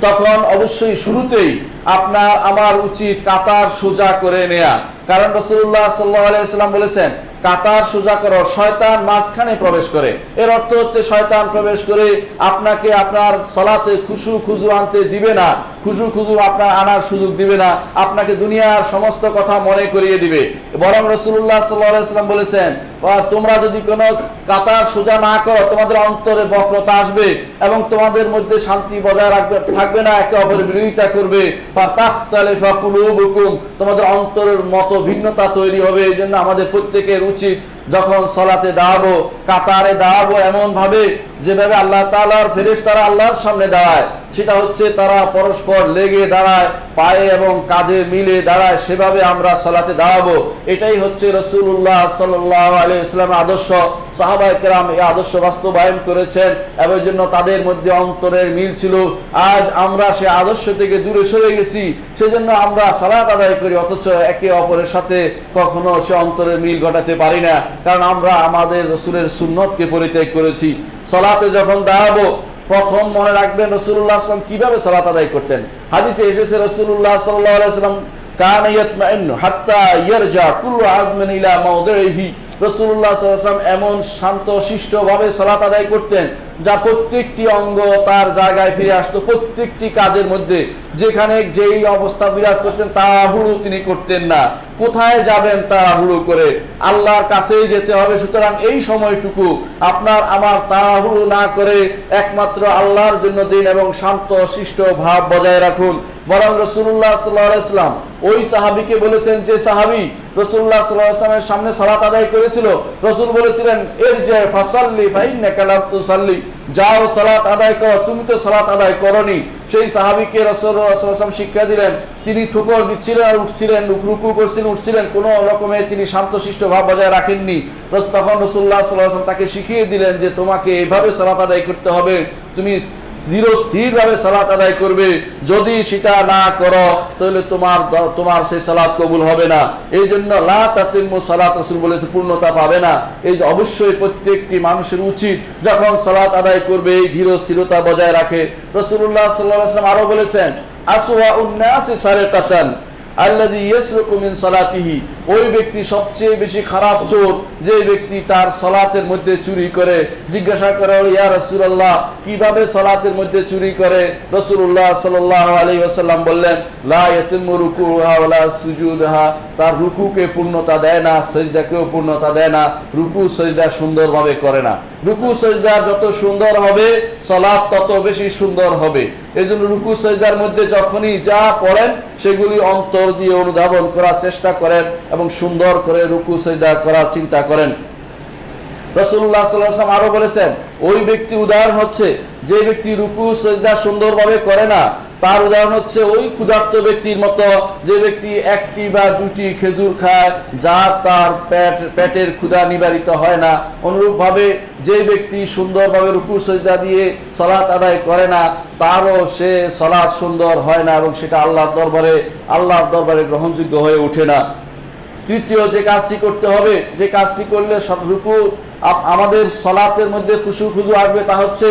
তখন অবশ্যই শুরুতেই আপনার, আমার উচিত কাতার সোজা করে নেয়া। কারণ রসুল্লাহ সাল্লাম বলেছেন, কাতার সোজা করো, শয়তান মাঝখানে প্রবেশ করে। এর অর্থ হচ্ছে শয়তান প্রবেশ করে আপনাকে আপনার সলাতে খুশু খুজু আনতে দিবে না। খুশু খুজু আপনার আনার সুযোগ দিবে না। আপনাকে দুনিয়ার সমস্ত কথা মনে করিয়ে দিবে। বরং রসুল্লাহ সাল্লাম বলেছেন তোমরা যদি কোনো কাতার সোজা না করো, তোমাদের অন্তরে বক্রতা আসবে এবং তোমাদের মধ্যে শান্তি বজায় রাখবে, থাকবে না, একে অপরের বিরোধিতা করবে। তোমাদের অন্তরের মতো ভিন্নতা তৈরি হবে এই জন্য আমাদের প্রত্যেকের উচিত যখন সলাতে দাঁড়াবো, কাতারে দাঁড়াবো এমন ভাবে যেভাবে আল্লাহ তালার ফেরেস তারা আল্লাহর সামনে দাঁড়ায়, সেটা হচ্ছে তারা পরস্পর লেগে দাঁড়ায়, পায়ে এবং কাঁধে মিলে দাঁড়ায়, সেভাবে আমরা সলাতে দাঁড়াবো। এটাই হচ্ছে রসুল্লাহ সাল্লাহ আলী ইসলামের আদর্শ। সাহাবাই কেরাম এই আদর্শ বাস্তবায়ন করেছেন এবং জন্য তাদের মধ্যে অন্তরের মিল ছিল। আজ আমরা সে আদর্শ থেকে দূরে সরে গেছি, সেজন্য আমরা সালাত আদায় করি, অথচ একে অপরের সাথে কখনো সে অন্তরের মিল ঘটাতে পারি না। কারণ আমরা আমাদের রসুলের সুন্নতকে পরিত্যাগ করেছি। সলাতে যখন দাঁড়াবো, প্রথম মনে রাখবেন রসুল্লাহ আসলাম কীভাবে সলাত আদায় করতেন? হাদিসে এসেছে রসুল্লাহ সাল্লাহ সাল্লাম কান হাত্তা ইয়ারজা কুল্লু আদমেন ইলা মাউদিহি রসুল্লাহ সাল্লাম এমন শান্ত শিষ্ট ভাবে সলাত আদায় করতেন যা প্রত্যেকটি অঙ্গ তার জায়গায় ফিরে আসতো। প্রত্যেকটি কাজের মধ্যে যেখানে যেই অবস্থা বিরাজ করতেন, তাড়াহুড়ো তিনি করতেন না। কোথায় যাবেন তাড়াহুড়ো করে? আল্লাহর কাছেই যেতে হবে। সুতরাং এই সময়টুকু আপনার আমার তাড়াহুড়ো না করে একমাত্র আল্লাহর জন্য দিন এবং শান্ত, শিষ্ট ভাব বজায় রাখুন। বরং রসুল্লাহ সাল্লাহাম ওই সাহাবিকে বলেছেন যে সাহাবি রসুল্লাহ সাল্লাহামের সামনে সলাত আদায় করেছিল। রসুল বলেছিলেন এর যে ফাসাল্লি ফাইন্না কালাম তুসাল্লি। যাও, সলাত আদায় করো, তুমি তো সলাত আদায় করনি। সেই সাহাবিকে রসুলাম শিক্ষা দিলেন। তিনি ঠুকর দিচ্ছিলেন আর উঠছিলেন রুকু করছিলেন, উঠছিলেন। কোনো রকমে তিনি শান্তশিষ্ট ভাব বজায় রাখেননি। তখন রসুল্লাহ সাল্লাম তাকে শিখিয়ে দিলেন যে তোমাকে এভাবে সলাত আদায় করতে হবে। তুমি স্থির ভাবে সালাত আদায় করবে। যদি সেটা না করো, তাহলে তোমার তোমার সেই সালাত কবুল হবে না। এই জন্য লা তাতিম্মু সালাত, রাসূল বলেছে, পূর্ণতা পাবে না। এই যে অবশ্যই প্রত্যেকটি মানুষের উচিত যখন সালাত আদায় করবে, এই ধীর স্থিরতা বজায় রাখে। রাসূলুল্লাহ সাল্লাল্লাহু আলাইহি ওয়াসাল্লাম আরও বলেছেন আসওয়া উন্নাসি সারিকাতান আল্লাযী ইয়াসরুকু মিন সালাতিহি। ওই ব্যক্তি সবচেয়ে বেশি খারাপ চোর যে ব্যক্তি তার সালাতের মধ্যে চুরি করে। জিজ্ঞাসা করে ইয়া রাসূলুল্লাহ, কীভাবে সালাতের মধ্যে চুরি করে? রাসূলুল্লাহ সাল্লাল্লাহু আলাইহি ওয়াসাল্লাম বললেন তার রুকুকে পূর্ণতা দেয় না, সাজদাকেও পূর্ণতা দেয় না। রুকু, সাজদা সুন্দরভাবে করে না। রুকু, সাজদা যত সুন্দর হবে সালাত তত বেশি সুন্দর হবে। এজন্য রুকু, সাজদার মধ্যে যখনই যা পড়েন, সেগুলি অন্তর দিয়ে অনুধাবন করার চেষ্টা করেন এবং সুন্দর করে রুকু, সাজদা করার চিন্তা করেন। রসুল্লাহ সাল্লাম আরও বলেছেন, ওই ব্যক্তি উদাহরণ হচ্ছে, যে ব্যক্তি রুকু, সজদা সুন্দরভাবে করে না, তার উদাহরণ হচ্ছে ওই ক্ষুধার্ত ব্যক্তির মতো, যে ব্যক্তি একটি বা দুটি খেজুর খায়, যার তার ক্ষুধা নিবারিত হয় না। অনুরূপভাবে যে ব্যক্তি সুন্দরভাবে রুকু, সজদা দিয়ে সলাৎ আদায় করে না, তারও সে সলাৎ সুন্দর হয় না এবং সেটা আল্লাহর দরবারে আল্লাহর দরবারে গ্রহণযোগ্য হয়ে ওঠে না। তৃতীয় যে কাজটি করতে হবে, যে কাজটি করলে রুকু আমাদের সলাতের মধ্যে খুশু খুশু আসবে তা হচ্ছে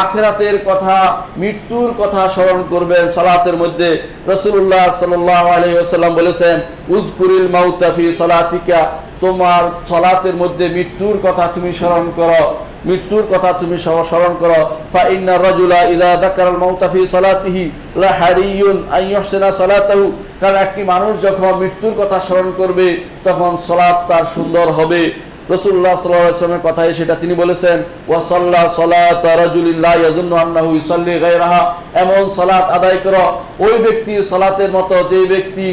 আখেরাতের কথা, মৃত্যুর কথা স্মরণ করবেন সলাতের মধ্যে। রসুল্লাহ সাল্লাম বলেছেন উজকুরিল মাউতাফি সলাতিকা তোমার সলাতের মধ্যে মৃত্যুর কথা তুমি স্মরণ করো। মৃত্যুর কথা তুমি স্মরণ করো। ফা ইন্না রাজুলা ইদা দাকারাল মাউতা ফি সালাতিহি লা হারিয়ুন আন ইহসিনা সালাতাহু। কারণ একটি মানুষ যখন মৃত্যুর কথা স্মরণ করবে, তখন সালাত তার সুন্দর হবে। আলাইহি ওয়াসাল্লামের কথায় সেটা তিনি বলেছেন এমন সালাত আদায় ওই ব্যক্তি সালাতের মতো যে ব্যক্তি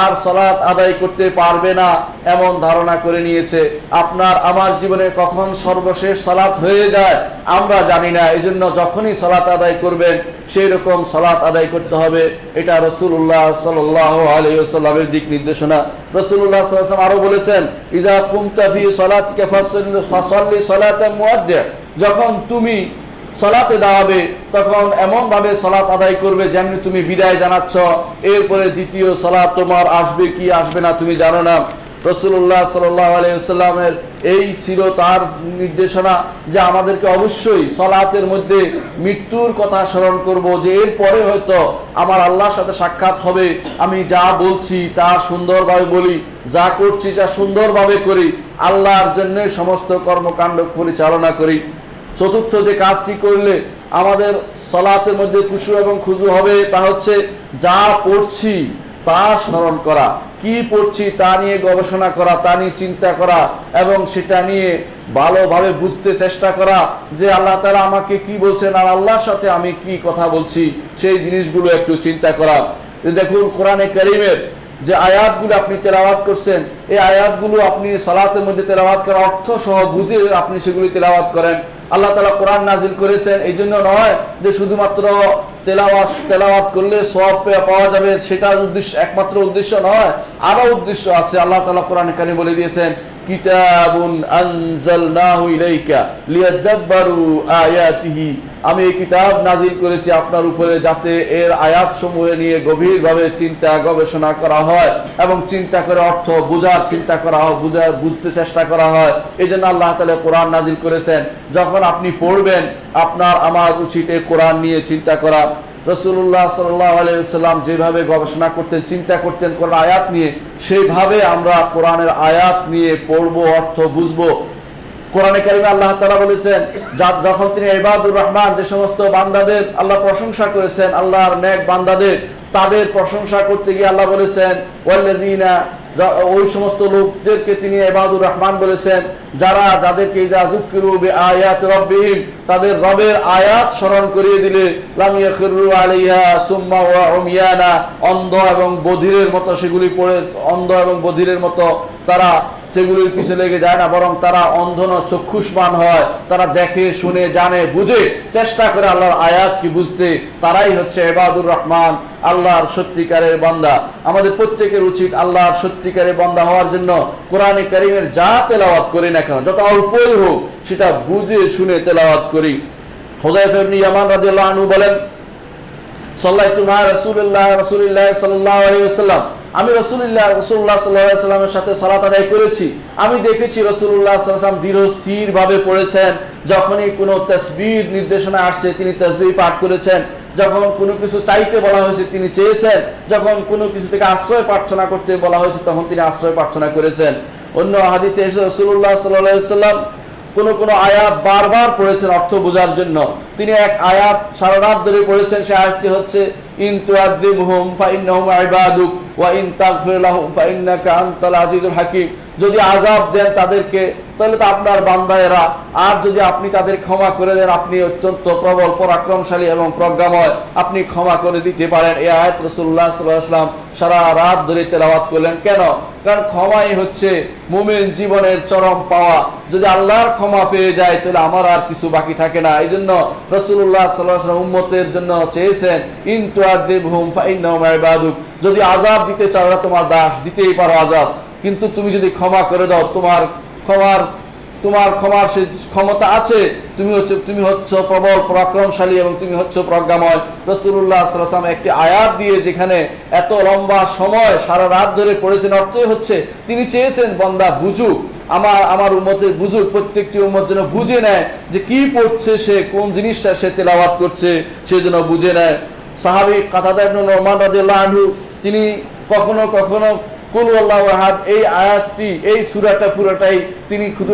আর সালাত আদায় করতে পারবে না, এমন ধারণা করে নিয়েছে। আপনার আমার জীবনে কখন সর্বশেষ সালাত হয়ে যায়, আমরা জানি না। এই জন্য যখনই সালাত আদায় করবেন সেই রকম সালাত আদায় করতে হবে। এটা রসুল্লাহ সাল্লাহ আলাইসাল্লামের দিক নির্দেশনা। রসুল্লাহ সাল্লাম আরও বলেছেন ইজা কুমতাফি সলাতকে ফসল্লি সলাতে মুয়াদ্দে যখন তুমি সলাতে দাঁড়াবে, তখন এমন ভাবে সলাত আদায় করবে যেমনি তুমি বিদায় জানাচ্ছ। এরপরে দ্বিতীয় সলাত তোমার আসবে কি আসবে না তুমি জানো না। রসুল্লাহ সাল্লামের এই ছিল তার নির্দেশনা যে আমাদেরকে অবশ্যই সলাতের মধ্যে মৃত্যুর কথা স্মরণ করব যে এরপরে হয়তো আমার আল্লাহর সাথে সাক্ষাৎ হবে। আমি যা বলছি তা সুন্দরভাবে বলি, যা করছি যা সুন্দরভাবে করি। আল্লাহর জন্য সমস্ত কর্মকাণ্ড পরিচালনা করি। চতুর্থ যে কাজটি করলে আমাদের সলাতের মধ্যে খুশু এবং খুজু হবে তা হচ্ছে যা পড়ছি তা স্মরণ করা। কি পড়ছি তা নিয়ে গবেষণা করা, তা নিয়ে চিন্তা করা এবং সেটা নিয়ে ভালোভাবে বুঝতে চেষ্টা করা যে আল্লাহ তারা আমাকে কি বলছেন আর আল্লাহর সাথে আমি কি কথা বলছি, সেই জিনিসগুলো একটু চিন্তা করা। দেখুন কোরআনে করিমের যে আয়াতগুলো আপনি তেলাওয়াত করছেন, এই আয়াতগুলো আপনি সালাতের মধ্যে তেলাওয়াত করার অর্থ সহ বুঝে আপনি সেগুলি তেলাওয়াত করেন। আল্লাহ তালা কোরআন নাজিল করেছেন এই জন্য নয় যে শুধুমাত্র তেলাওয়াত তেলাওয়াত করলে সব পাওয়া যাবে, সেটার উদ্দেশ্য, একমাত্র উদ্দেশ্য নয়, আরও উদ্দেশ্য আছে আল্লাহ তালা কোরআন এখানে বলে দিয়েছেন। আমি এই কিতাব নাজিল করেছি আপনার উপরে যাতে এর নিয়ে গভীরভাবে চিন্তা গবেষণা করা হয় এবং চিন্তা করে অর্থ বোঝার চিন্তা করা হয় বুঝার বুঝতে চেষ্টা করা হয়। এই জন্য আল্লাহ কোরআন নাজিল করেছেন। যখন আপনি পড়বেন, আপনার আমার উচিত এই কোরআন নিয়ে চিন্তা করা। রসুল্লাহ সাল্লাহ আলাইসাল্লাম যেভাবে গবেষণা করতেন, চিন্তা করতেন কোরআন আয়াত নিয়ে, সেইভাবে আমরা কোরআনের আয়াত নিয়ে পড়ব, অর্থ বুঝব। কোরআনে কারিমে আল্লাহ তালা বলেছেন যা- যখন তিনি ইবাদুর রহমান, যে সমস্ত বান্দাদের আল্লাহ প্রশংসা করেছেন, আল্লাহর নেক বান্দাদের, তাদের প্রশংসা করতে গিয়ে আল্লাহ বলেছেন, ওয়াল্লাযীনা যা- ওই সমস্ত লোকদেরকে তিনি এবাদুর রহমান বলেছেন, যারা যাদেরকে আয়াত বিআয়াত তাদের রবের আয়াত স্মরণ করিয়ে দিলে লামিয়া আলিয়া অন্ধ এবং বধিরের মতো সেগুলি পড়ে, অন্ধ এবং বধিরের মতো তারা সেগুলির পিছনে লেগে যায় না, বরং তারা অন্ধন চক্ষুষ্মান হয়। তারা দেখে, শুনে, জানে, বুঝে, চেষ্টা করে আল্লাহর আয়াত কি বুঝতে। তারাই হচ্ছে এবাদুর রহমান, আল্লাহর সত্যিকারের বান্দা। আমাদের প্রত্যেকের উচিত আল্লাহর সত্যিকারের বান্দা হওয়ার জন্য কোরআনে করিমের যা তেলাওয়াত করি না কেন, যত অল্পই হোক, সেটা বুঝে, শুনে তেলাওয়াত করি। হুদায়ফা ইবনে ইয়ামান রাদিয়াল্লাহু আনহু বলেন, সাল্লাইতু মা রাসূলুল্লাহ রাসূলুল্লাহ সাল্লাল্লাহু আলাইহি ওয়াসাল্লাম আমি রসুল্লাহ রাসূলুল্লাহ সাল্লাল্লাহু আলাইহি ওয়াসাল্লামের সাথে সালাত আদায় করেছি। আমি দেখেছি রাসূলুল্লাহ সাল্লাল্লাহু আলাইহি ওয়াসাল্লাম ধীর স্থির ভাবে পড়েছেন। যখনই কোনো তাসবিহ নির্দেশনা আসছে, তিনি তাসবিহ পাঠ করেছেন। যখন কোনো কিছু চাইতে বলা হয়েছে, তিনি চেয়েছেন। যখন কোনো কিছু থেকে আশ্রয় প্রার্থনা করতে বলা হয়েছে, তখন তিনি আশ্রয় প্রার্থনা করেছেন। অন্য হাদিসে এসে রাসূলুল্লাহ সাল্লাল্লাহু আলাইহি ওয়াসাল্লাম কোন কোন আয়াত বারবার পড়েছেন অর্থ বোঝার জন্য। তিনি এক আয়াত সারা রাত ধরে পড়েছেন, সে আয়াতটি হচ্ছে, ইন তুআযিবহুম ফাইন্নাহুম আইবাদুক ওয়া ইন তাগফির লাহুম ফাইন্নাকা আনতাল আজিজুল হাকীম। যদি আযাব দেন তাদেরকে, তাহলে তো আপনার বান্দায়েরা, আর যদি আপনি তাদের ক্ষমা করে দেন, আপনি অত্যন্ত প্রবল, পরাক্রমশালী এবং প্রজ্ঞাময়, আপনি ক্ষমা করে দিতে পারেন। এই আয়াত আলাইহি ওয়াসাল্লাম সারা রাত ধরে তেলাওয়াত করলেন। কেন? কারণ ক্ষমাই হচ্ছে মুমিন জীবনের চরম পাওয়া। যদি আল্লাহর ক্ষমা পেয়ে যায়, তাহলে আমার আর কিছু বাকি থাকে না। এই জন্য রসুল্লাহ সাল্লাহ উম্মতের জন্য চেয়েছেন, ইন তুআযিবহুম ফাইন্নাহুম ইবাদুক। যদি আযাব দিতে চাও তোমার দাস, দিতেই পারো আযাব। কিন্তু তুমি যদি ক্ষমা করে দাও, তোমার ক্ষমার তোমার ক্ষমার সে ক্ষমতা আছে, তুমি হচ্ছে, তুমি হচ্ছ প্রবল, পরাক্রমশালী এবং তুমি হচ্ছ প্রজ্ঞাময়। রসুল্লাহ সাল্লাম একটি আয়াত দিয়ে যেখানে এত লম্বা সময় সারা রাত ধরে পড়েছেন, অর্থই হচ্ছে তিনি চেয়েছেন, বন্দা, বুঝুক। আমার আমার উম্মতের বুঝুক, প্রত্যেকটি উম্মত যেন বুঝে নেয় যে কি পড়ছে সে, কোন জিনিসটা সে তেলাওয়াত করছে, সে যেন বুঝে নেয়। সাহাবিক কাতাদা নোমান রাদিয়াল্লাহু তিনি কখনো কখনো কুল আল্লাহ আহাদ, এই আয়াতটি, এই সুরাটা পুরোটাই তিনি শুধু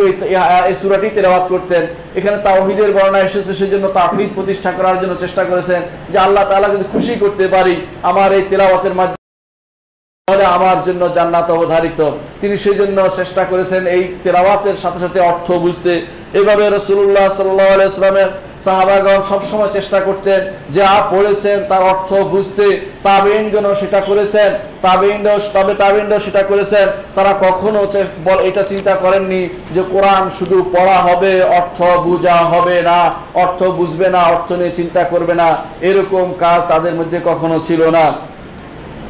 এই সূরাটি তেলাওয়াত করতেন। এখানে তাওহিদের বর্ণনা এসেছে, সেজন্য তাওহীদ প্রতিষ্ঠা করার জন্য চেষ্টা করেছেন যে আল্লাহ তালা যদি খুশি করতে পারি, আমার এই তেলাওয়াতের মাধ্যমে তাহলে আমার জন্য জান্নাত অবধারিত। তিনি সেই জন্য চেষ্টা করেছেন এই তেলাওয়াতের সাথে সাথে অর্থ বুঝতে। এভাবে রসুল্লাহ সাল্লামের সাহাবাগণ সবসময় চেষ্টা করতেন যা পড়েছেন, তার অর্থ বুঝতে। তাবেইনগণ সেটা করেছেন তাবেইন তবে তাবেইন সেটা করেছেন। তারা কখনো এটা চিন্তা করেননি যে, কোরআন শুধু পড়া হবে, অর্থ বুঝা হবে না, অর্থ বুঝবে না, অর্থ নিয়ে চিন্তা করবে না। এরকম কাজ তাদের মধ্যে কখনো ছিল না।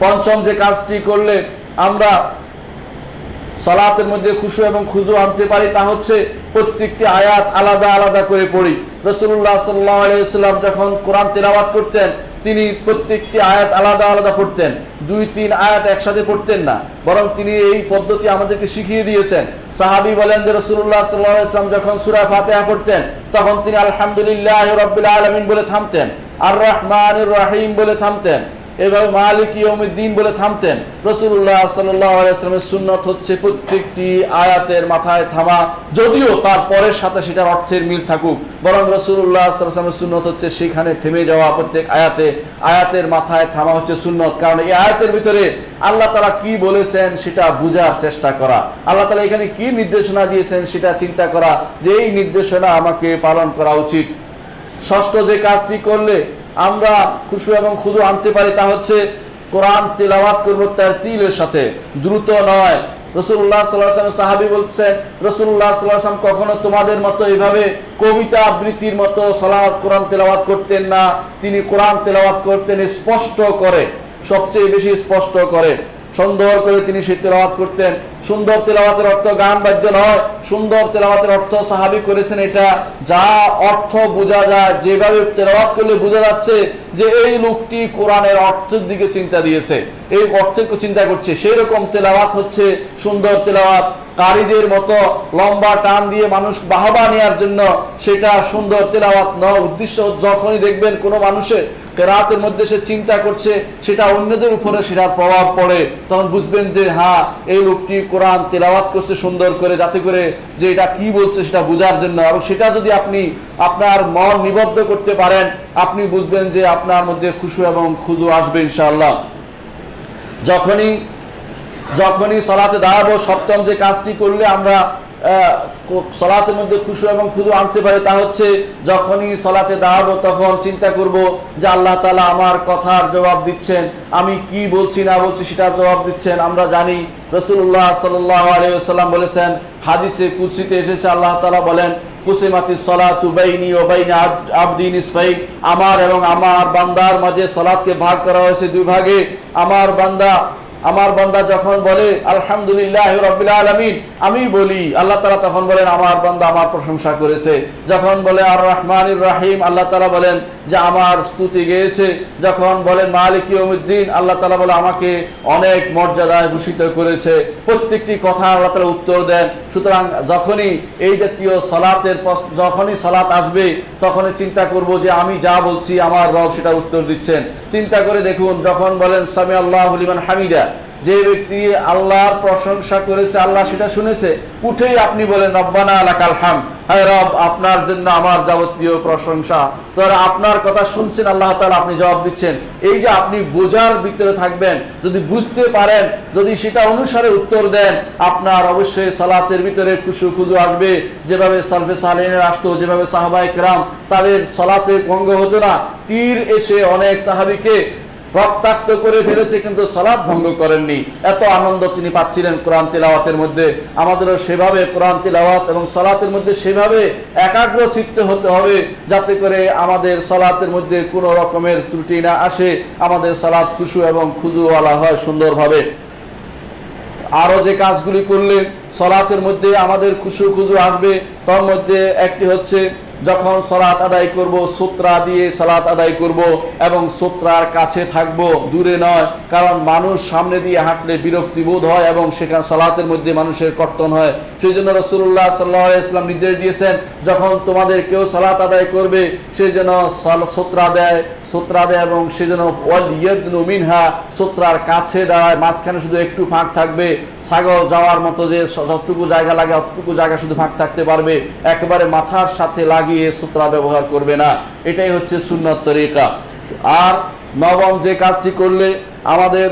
পঞ্চম যে কাজটি করলে আমরা সালাতের মধ্যে খুশু এবং খুজু আনতে পারি, তা হচ্ছে প্রত্যেকটি আয়াত আলাদা আলাদা করে পড়ি। রসুল্লাহ সাল্লাম যখন কোরআন তেলাওয়াত করতেন, তিনি প্রত্যেকটি আয়াত আলাদা আলাদা পড়তেন। দুই, তিন আয়াত একসাথে পড়তেন না, বরং তিনি এই পদ্ধতি আমাদেরকে শিখিয়ে দিয়েছেন। সাহাবি বলেন যে রসুল্লাহ সাল্লাম যখন সুরা ফাতেহা পড়তেন, তখন তিনি আলহামদুলিল্লাহ রবিল আলমিন বলে থামতেন আর রহমান রাহিম বলে থামতেন। এভাবে মালিক ইয়মুদ্দিন বলে থামতেন। রসুল্লাহ সাল্লামের সুন্নত হচ্ছে প্রত্যেকটি আয়াতের মাথায় থামা, যদিও তার পরের সাথে সেটার অর্থের মিল থাকুক। বরং রসুল্লাহ সাল্লামের সুন্নত হচ্ছে সেখানে থেমে যাওয়া প্রত্যেক আয়াতে। আয়াতের মাথায় থামা হচ্ছে সুন্নত। কারণ এই আয়াতের ভিতরে আল্লাহ তালা কি বলেছেন সেটা বুঝার চেষ্টা করা। আল্লাহ তালা এখানে কি নির্দেশনা দিয়েছেন সেটা চিন্তা করা। যে এই নির্দেশনা আমাকে পালন করা উচিত। ষষ্ঠ যে কাজটি করলে আমরা খুশু এবং ক্ষুদু আনতে পারি, তা হচ্ছে কোরআন তেলাওয়াত করব তার তিলের সাথে। দ্রুত নয়। রসুল্লাহ সাল্লাহাম সাহাবি বলছেন রসুল্লাহ সাল্লাহাম কখনো তোমাদের মতো কবিতা আবৃত্তির মতো কোরআন তেলাওয়াত করতেন না। তিনি কোরআন তেলাওয়াত করতেন স্পষ্ট করে, সবচেয়ে বেশি স্পষ্ট করে। সুন্দর করে তিনি সেই তেলাওয়াত করতেন। সুন্দর তেলাওয়াতের অর্থ গান বাদ্য নয়, সুন্দর তেলাওয়াতের অর্থ সাহাবি করেছেন এটা। যা অর্থ বোঝা যায়, যেভাবে তেলাওয়াত করলে বোঝা যাচ্ছে যে এই লোকটি কোরআনের অর্থের দিকে চিন্তা দিয়েছে। এই অর্থের চিন্তা করছে। সেই রকম তেলাওয়াত হচ্ছে সুন্দর তেলাওয়াত। কারীদের মতো লম্বা টান দিয়ে মানুষ বাহবা নেওয়ার জন্য সেটা সুন্দর তেলাওয়াত ন উদ্দেশ্য যখনই দেখবেন কোনো মানুষের কেরাতের মধ্যে সে চিন্তা করছে, সেটা অন্যদের উপরে সেটার প্রভাব পড়ে। তখন বুঝবেন যে হ্যাঁ এই লোকটি কোরআন তেলাওয়াত করছে সুন্দর করে, যাতে করে যে এটা কি বলছে সেটা বোঝার জন্য। এবং সেটা যদি আপনি আপনার মন নিবদ্ধ করতে পারেন, আপনি বুঝবেন যে আপনার মধ্যে খুশু এবং খুদু আসবে ইনশাআল্লাহ। যখনই যখনই সলাতে দাঁড়াবো, সপ্তম যে কাজটি করলে আমরা সলাতের মধ্যে খুশু এবং খুদু আনতে পারে, তা হচ্ছে যখনই সলাতে দাঁড়াবো তখন চিন্তা করব যে আল্লাহ তালা আমার কথার জবাব দিচ্ছেন, আমি কি বলছি না বলছি সেটা জবাব দিচ্ছেন। আমরা জানি রসুল্লাহ সাল্লাহ আলিয়াল্লাম বলেছেন, হাদিসে কুচিতে এসেছে আল্লাহ তালা বলেন, কুসিমাতি সলাতু বাইনি ও আবদিন আমার এবং আমার বান্দার মাঝে সলাতকে ভাগ করা হয়েছে দুই ভাগে। আমার বান্দা আমার বান্দা যখন বলে, আলহামদুলিল্লাহ রবিল আলমিন আমি বলি, আল্লাহ তালা তখন বলেন, আমার বান্দা আমার প্রশংসা করেছে। যখন বলে, আর রহমান রাহিম আল্লাহ তালা বলেন যে, আমার স্তুতি গেয়েছে। যখন বলেন মালিক ইয়মুদ্দিন আল্লাহ তালা বলে, আমাকে অনেক মর্যাদায় ভূষিত করেছে। প্রত্যেকটি কথা আল্লাহ তালা উত্তর দেন। সুতরাং যখনই এই জাতীয় সলাতের যখনই সলাত আসবে, তখনই চিন্তা করব যে, আমি যা বলছি, আমার রব সেটা উত্তর দিচ্ছেন। চিন্তা করে দেখুন, যখন বলেন সামি আল্লাহ হামিদা যে ব্যক্তি আল্লাহর প্রশংসা করেছে, আল্লাহ সেটা শুনেছে, উঠেই আপনি বলেন, রব্বানা আলাকাল হাম হায় রব, আপনার জন্য আমার যাবতীয় প্রশংসা। তো আপনার কথা শুনছেন, আল্লাহ তাআলা আপনি জবাব দিচ্ছেন। এই যে আপনি বোঝার ভিতরে থাকবেন, যদি বুঝতে পারেন, যদি সেটা অনুসারে উত্তর দেন, আপনার অবশ্যই সালাতের ভিতরে খুশু খুজু আসবে। যেভাবে সালফে সালেনের আসতো, যেভাবে সাহাবাই কেরাম তাদের সলাতে ভঙ্গ হতো না, তীর এসে অনেক সাহাবিকে রক্তাক্ত করে ফেলেছে কিন্তু সলাৎ ভঙ্গ করেননি। এত আনন্দ তিনি পাচ্ছিলেন কোরআন তিলাওয়াতের মধ্যে। আমাদেরও সেভাবে কোরআন তিলাওয়াত এবং সলাতের মধ্যে সেভাবে একাগ্র চিত্তে হতে হবে যাতে করে আমাদের সলাতের মধ্যে কোনো রকমের ত্রুটি না আসে, আমাদের সলাৎ খুশু এবং খুজুওয়ালা হয় সুন্দরভাবে। আরও যে কাজগুলি করলে সলাতের মধ্যে আমাদের খুশু খুজু আসবে, তার মধ্যে একটি হচ্ছে যখন সলাত আদায় করব, সূত্রা দিয়ে সলাত আদায় করব এবং সূত্রার কাছে থাকব, দূরে নয়, কারণ মানুষ সামনে দিয়ে হাঁটলে বিরক্তি বোধ হয় এবং সেখানে সলাতের মধ্যে মানুষের কর্তন হয়। সেই জন্য রসুল্লাহ সাল্লাহ ইসলাম নির্দেশ দিয়েছেন, যখন তোমাদের কেউ সলাত আদায় করবে, সে যেন সূত্রা দেয় সূত্রা দেয় এবং সে যেন মিনহা, সূত্রার কাছে দাঁড়ায়, মাঝখানে শুধু একটু ফাঁক থাকবে, ছাগল যাওয়ার মতো যে যতটুকু জায়গা লাগে, অতটুকু জায়গা শুধু ফাঁক থাকতে পারবে, একেবারে মাথার সাথে লাগিয়ে সূত্রা ব্যবহার করবে না। এটাই হচ্ছে সুন্নত তরিকা। আর নবম যে কাজটি করলে আমাদের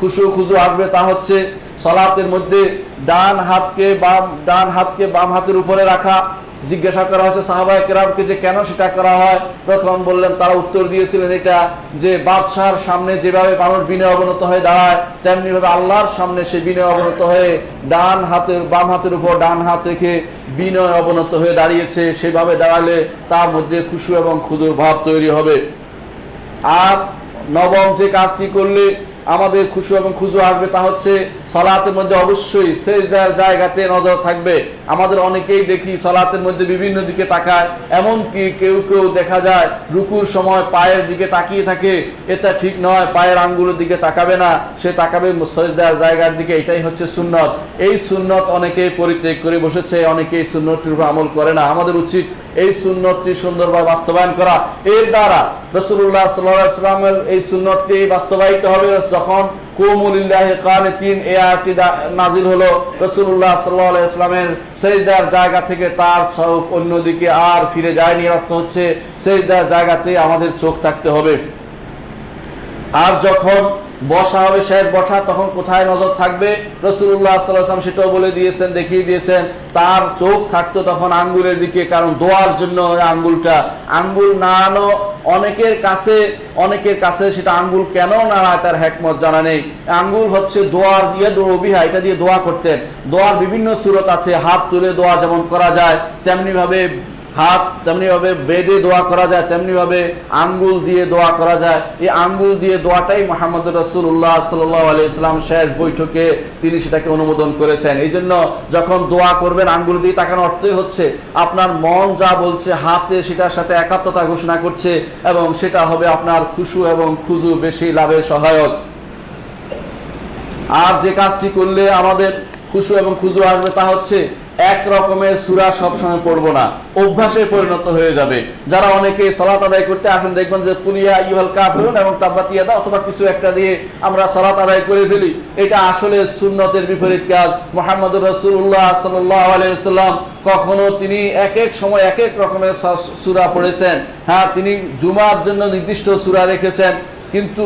খুশু খুশু আসবে তা হচ্ছে সলাতের মধ্যে ডান হাতকে বাম ডান হাতকে বাম হাতের উপরে রাখা জিজ্ঞাসা করা হয়েছে সাহাবায় কেরামকে যে কেন সেটা করা হয়। তখন বললেন, তারা উত্তর দিয়েছিলেন এটা যে বাদশাহর সামনে যেভাবে মানুষ বিনয় অবনত হয়ে দাঁড়ায় তেমনি ভাবে আল্লাহর সামনে সে বিনয় অবনত হয়ে ডান হাতের, বাম হাতের উপর ডান হাত রেখে বিনয় অবনত হয়ে দাঁড়িয়েছে। সেভাবে দাঁড়ালে তার মধ্যে খুশু এবং ক্ষুদুর ভাব তৈরি হবে। আর নবম যে কাজটি করলে আমাদের খুশু এবং খুশু আসবে তা হচ্ছে সলাতের মধ্যে অবশ্যই সেজদার জায়গাতে নজর থাকবে। আমাদের অনেকেই দেখি সলাতের মধ্যে বিভিন্ন দিকে তাকায়, এমনকি কেউ কেউ দেখা যায় রুকুর সময় পায়ের দিকে তাকিয়ে থাকে। এটা ঠিক নয়, পায়ের আঙ্গুলের দিকে তাকাবে না, সে তাকাবে সেজদার জায়গার দিকে। এটাই হচ্ছে সুন্নত। এই সুন্নত অনেকেই পরিত্যাগ করে বসেছে, অনেকেই সুন্নতটির উপর আমল করে না। আমাদের উচিত এই সুন্নতটি সুন্দরভাবে বাস্তবায়ন করা। এর দ্বারা রসুল্লাহ সাল্লামের এই সুন্নতটি বাস্তবায়িত হবে। যখন কুমুলিল্লাহ কানে তিন এ আয়াতটি নাজিল হলো রসুল্লাহ সাল্লাহ ইসলামের সেজদার জায়গা থেকে তার অন্যদিকে আর ফিরে যায়নি। অর্থ হচ্ছে, সেজদার জায়গাতে আমাদের চোখ থাকতে হবে। আর যখন বসা হবে শেষ বসা, তখন কোথায় নজর থাকবে? রসুল্লাহ সাল্লাম সেটাও বলে দিয়েছেন, দেখিয়ে দিয়েছেন। তার চোখ থাকতো তখন আঙ্গুলের দিকে, কারণ দোয়ার জন্য আঙ্গুলটা। আঙ্গুল নাড়ানো অনেকের কাছে অনেকের কাছে সেটা আঙ্গুল কেন নাড়ায় তার হ্যাকমত জানা নেই। আঙ্গুল হচ্ছে দোয়ার দিয়ে অভিহা এটা দিয়ে দোয়া করতেন। দোয়ার বিভিন্ন সুরত আছে, হাত তুলে দোয়া যেমন করা যায় তেমনি ভাবে হাত তেমনি ভাবে বেদে দোয়া করা যায় তেমনি ভাবে আঙ্গুল দিয়ে দোয়া করা যায়। এই আঙ্গুল দিয়ে দোয়াটাই মোহাম্মদ রসুল্লাহ সাল্লাম শেষ বৈঠকে তিনি সেটাকে অনুমোদন করেছেন। এই জন্য যখন দোয়া করবেন আঙ্গুল দিয়ে তাকানো অর্থই হচ্ছে আপনার মন যা বলছে, হাতে সেটার সাথে একাত্মতা ঘোষণা করছে এবং সেটা হবে আপনার খুশু এবং খুজু বেশি লাভের সহায়ক। আর যে কাজটি করলে আমাদের খুশু এবং খুজু আসবে তা হচ্ছে এক রকমের সুরা সবসময় পড়ব না। অভ্যাসে পরিণত হয়ে যাবে। যারা অনেকে সলাত আদায় করতে আসেন, দেখবেন যে পুলিয়া ইউহাল কাফরুন এবং তাব্বাতিয়া দা অথবা কিছু একটা দিয়ে আমরা সলাত আদায় করে ফেলি। এটা আসলে সুন্নতের বিপরীত কাজ। মোহাম্মদ রসুল্লাহ সাল্লাম কখনো তিনি এক এক সময় এক এক রকমের সুরা পড়েছেন। হ্যাঁ তিনি জুমার জন্য নির্দিষ্ট সুরা রেখেছেন। কিন্তু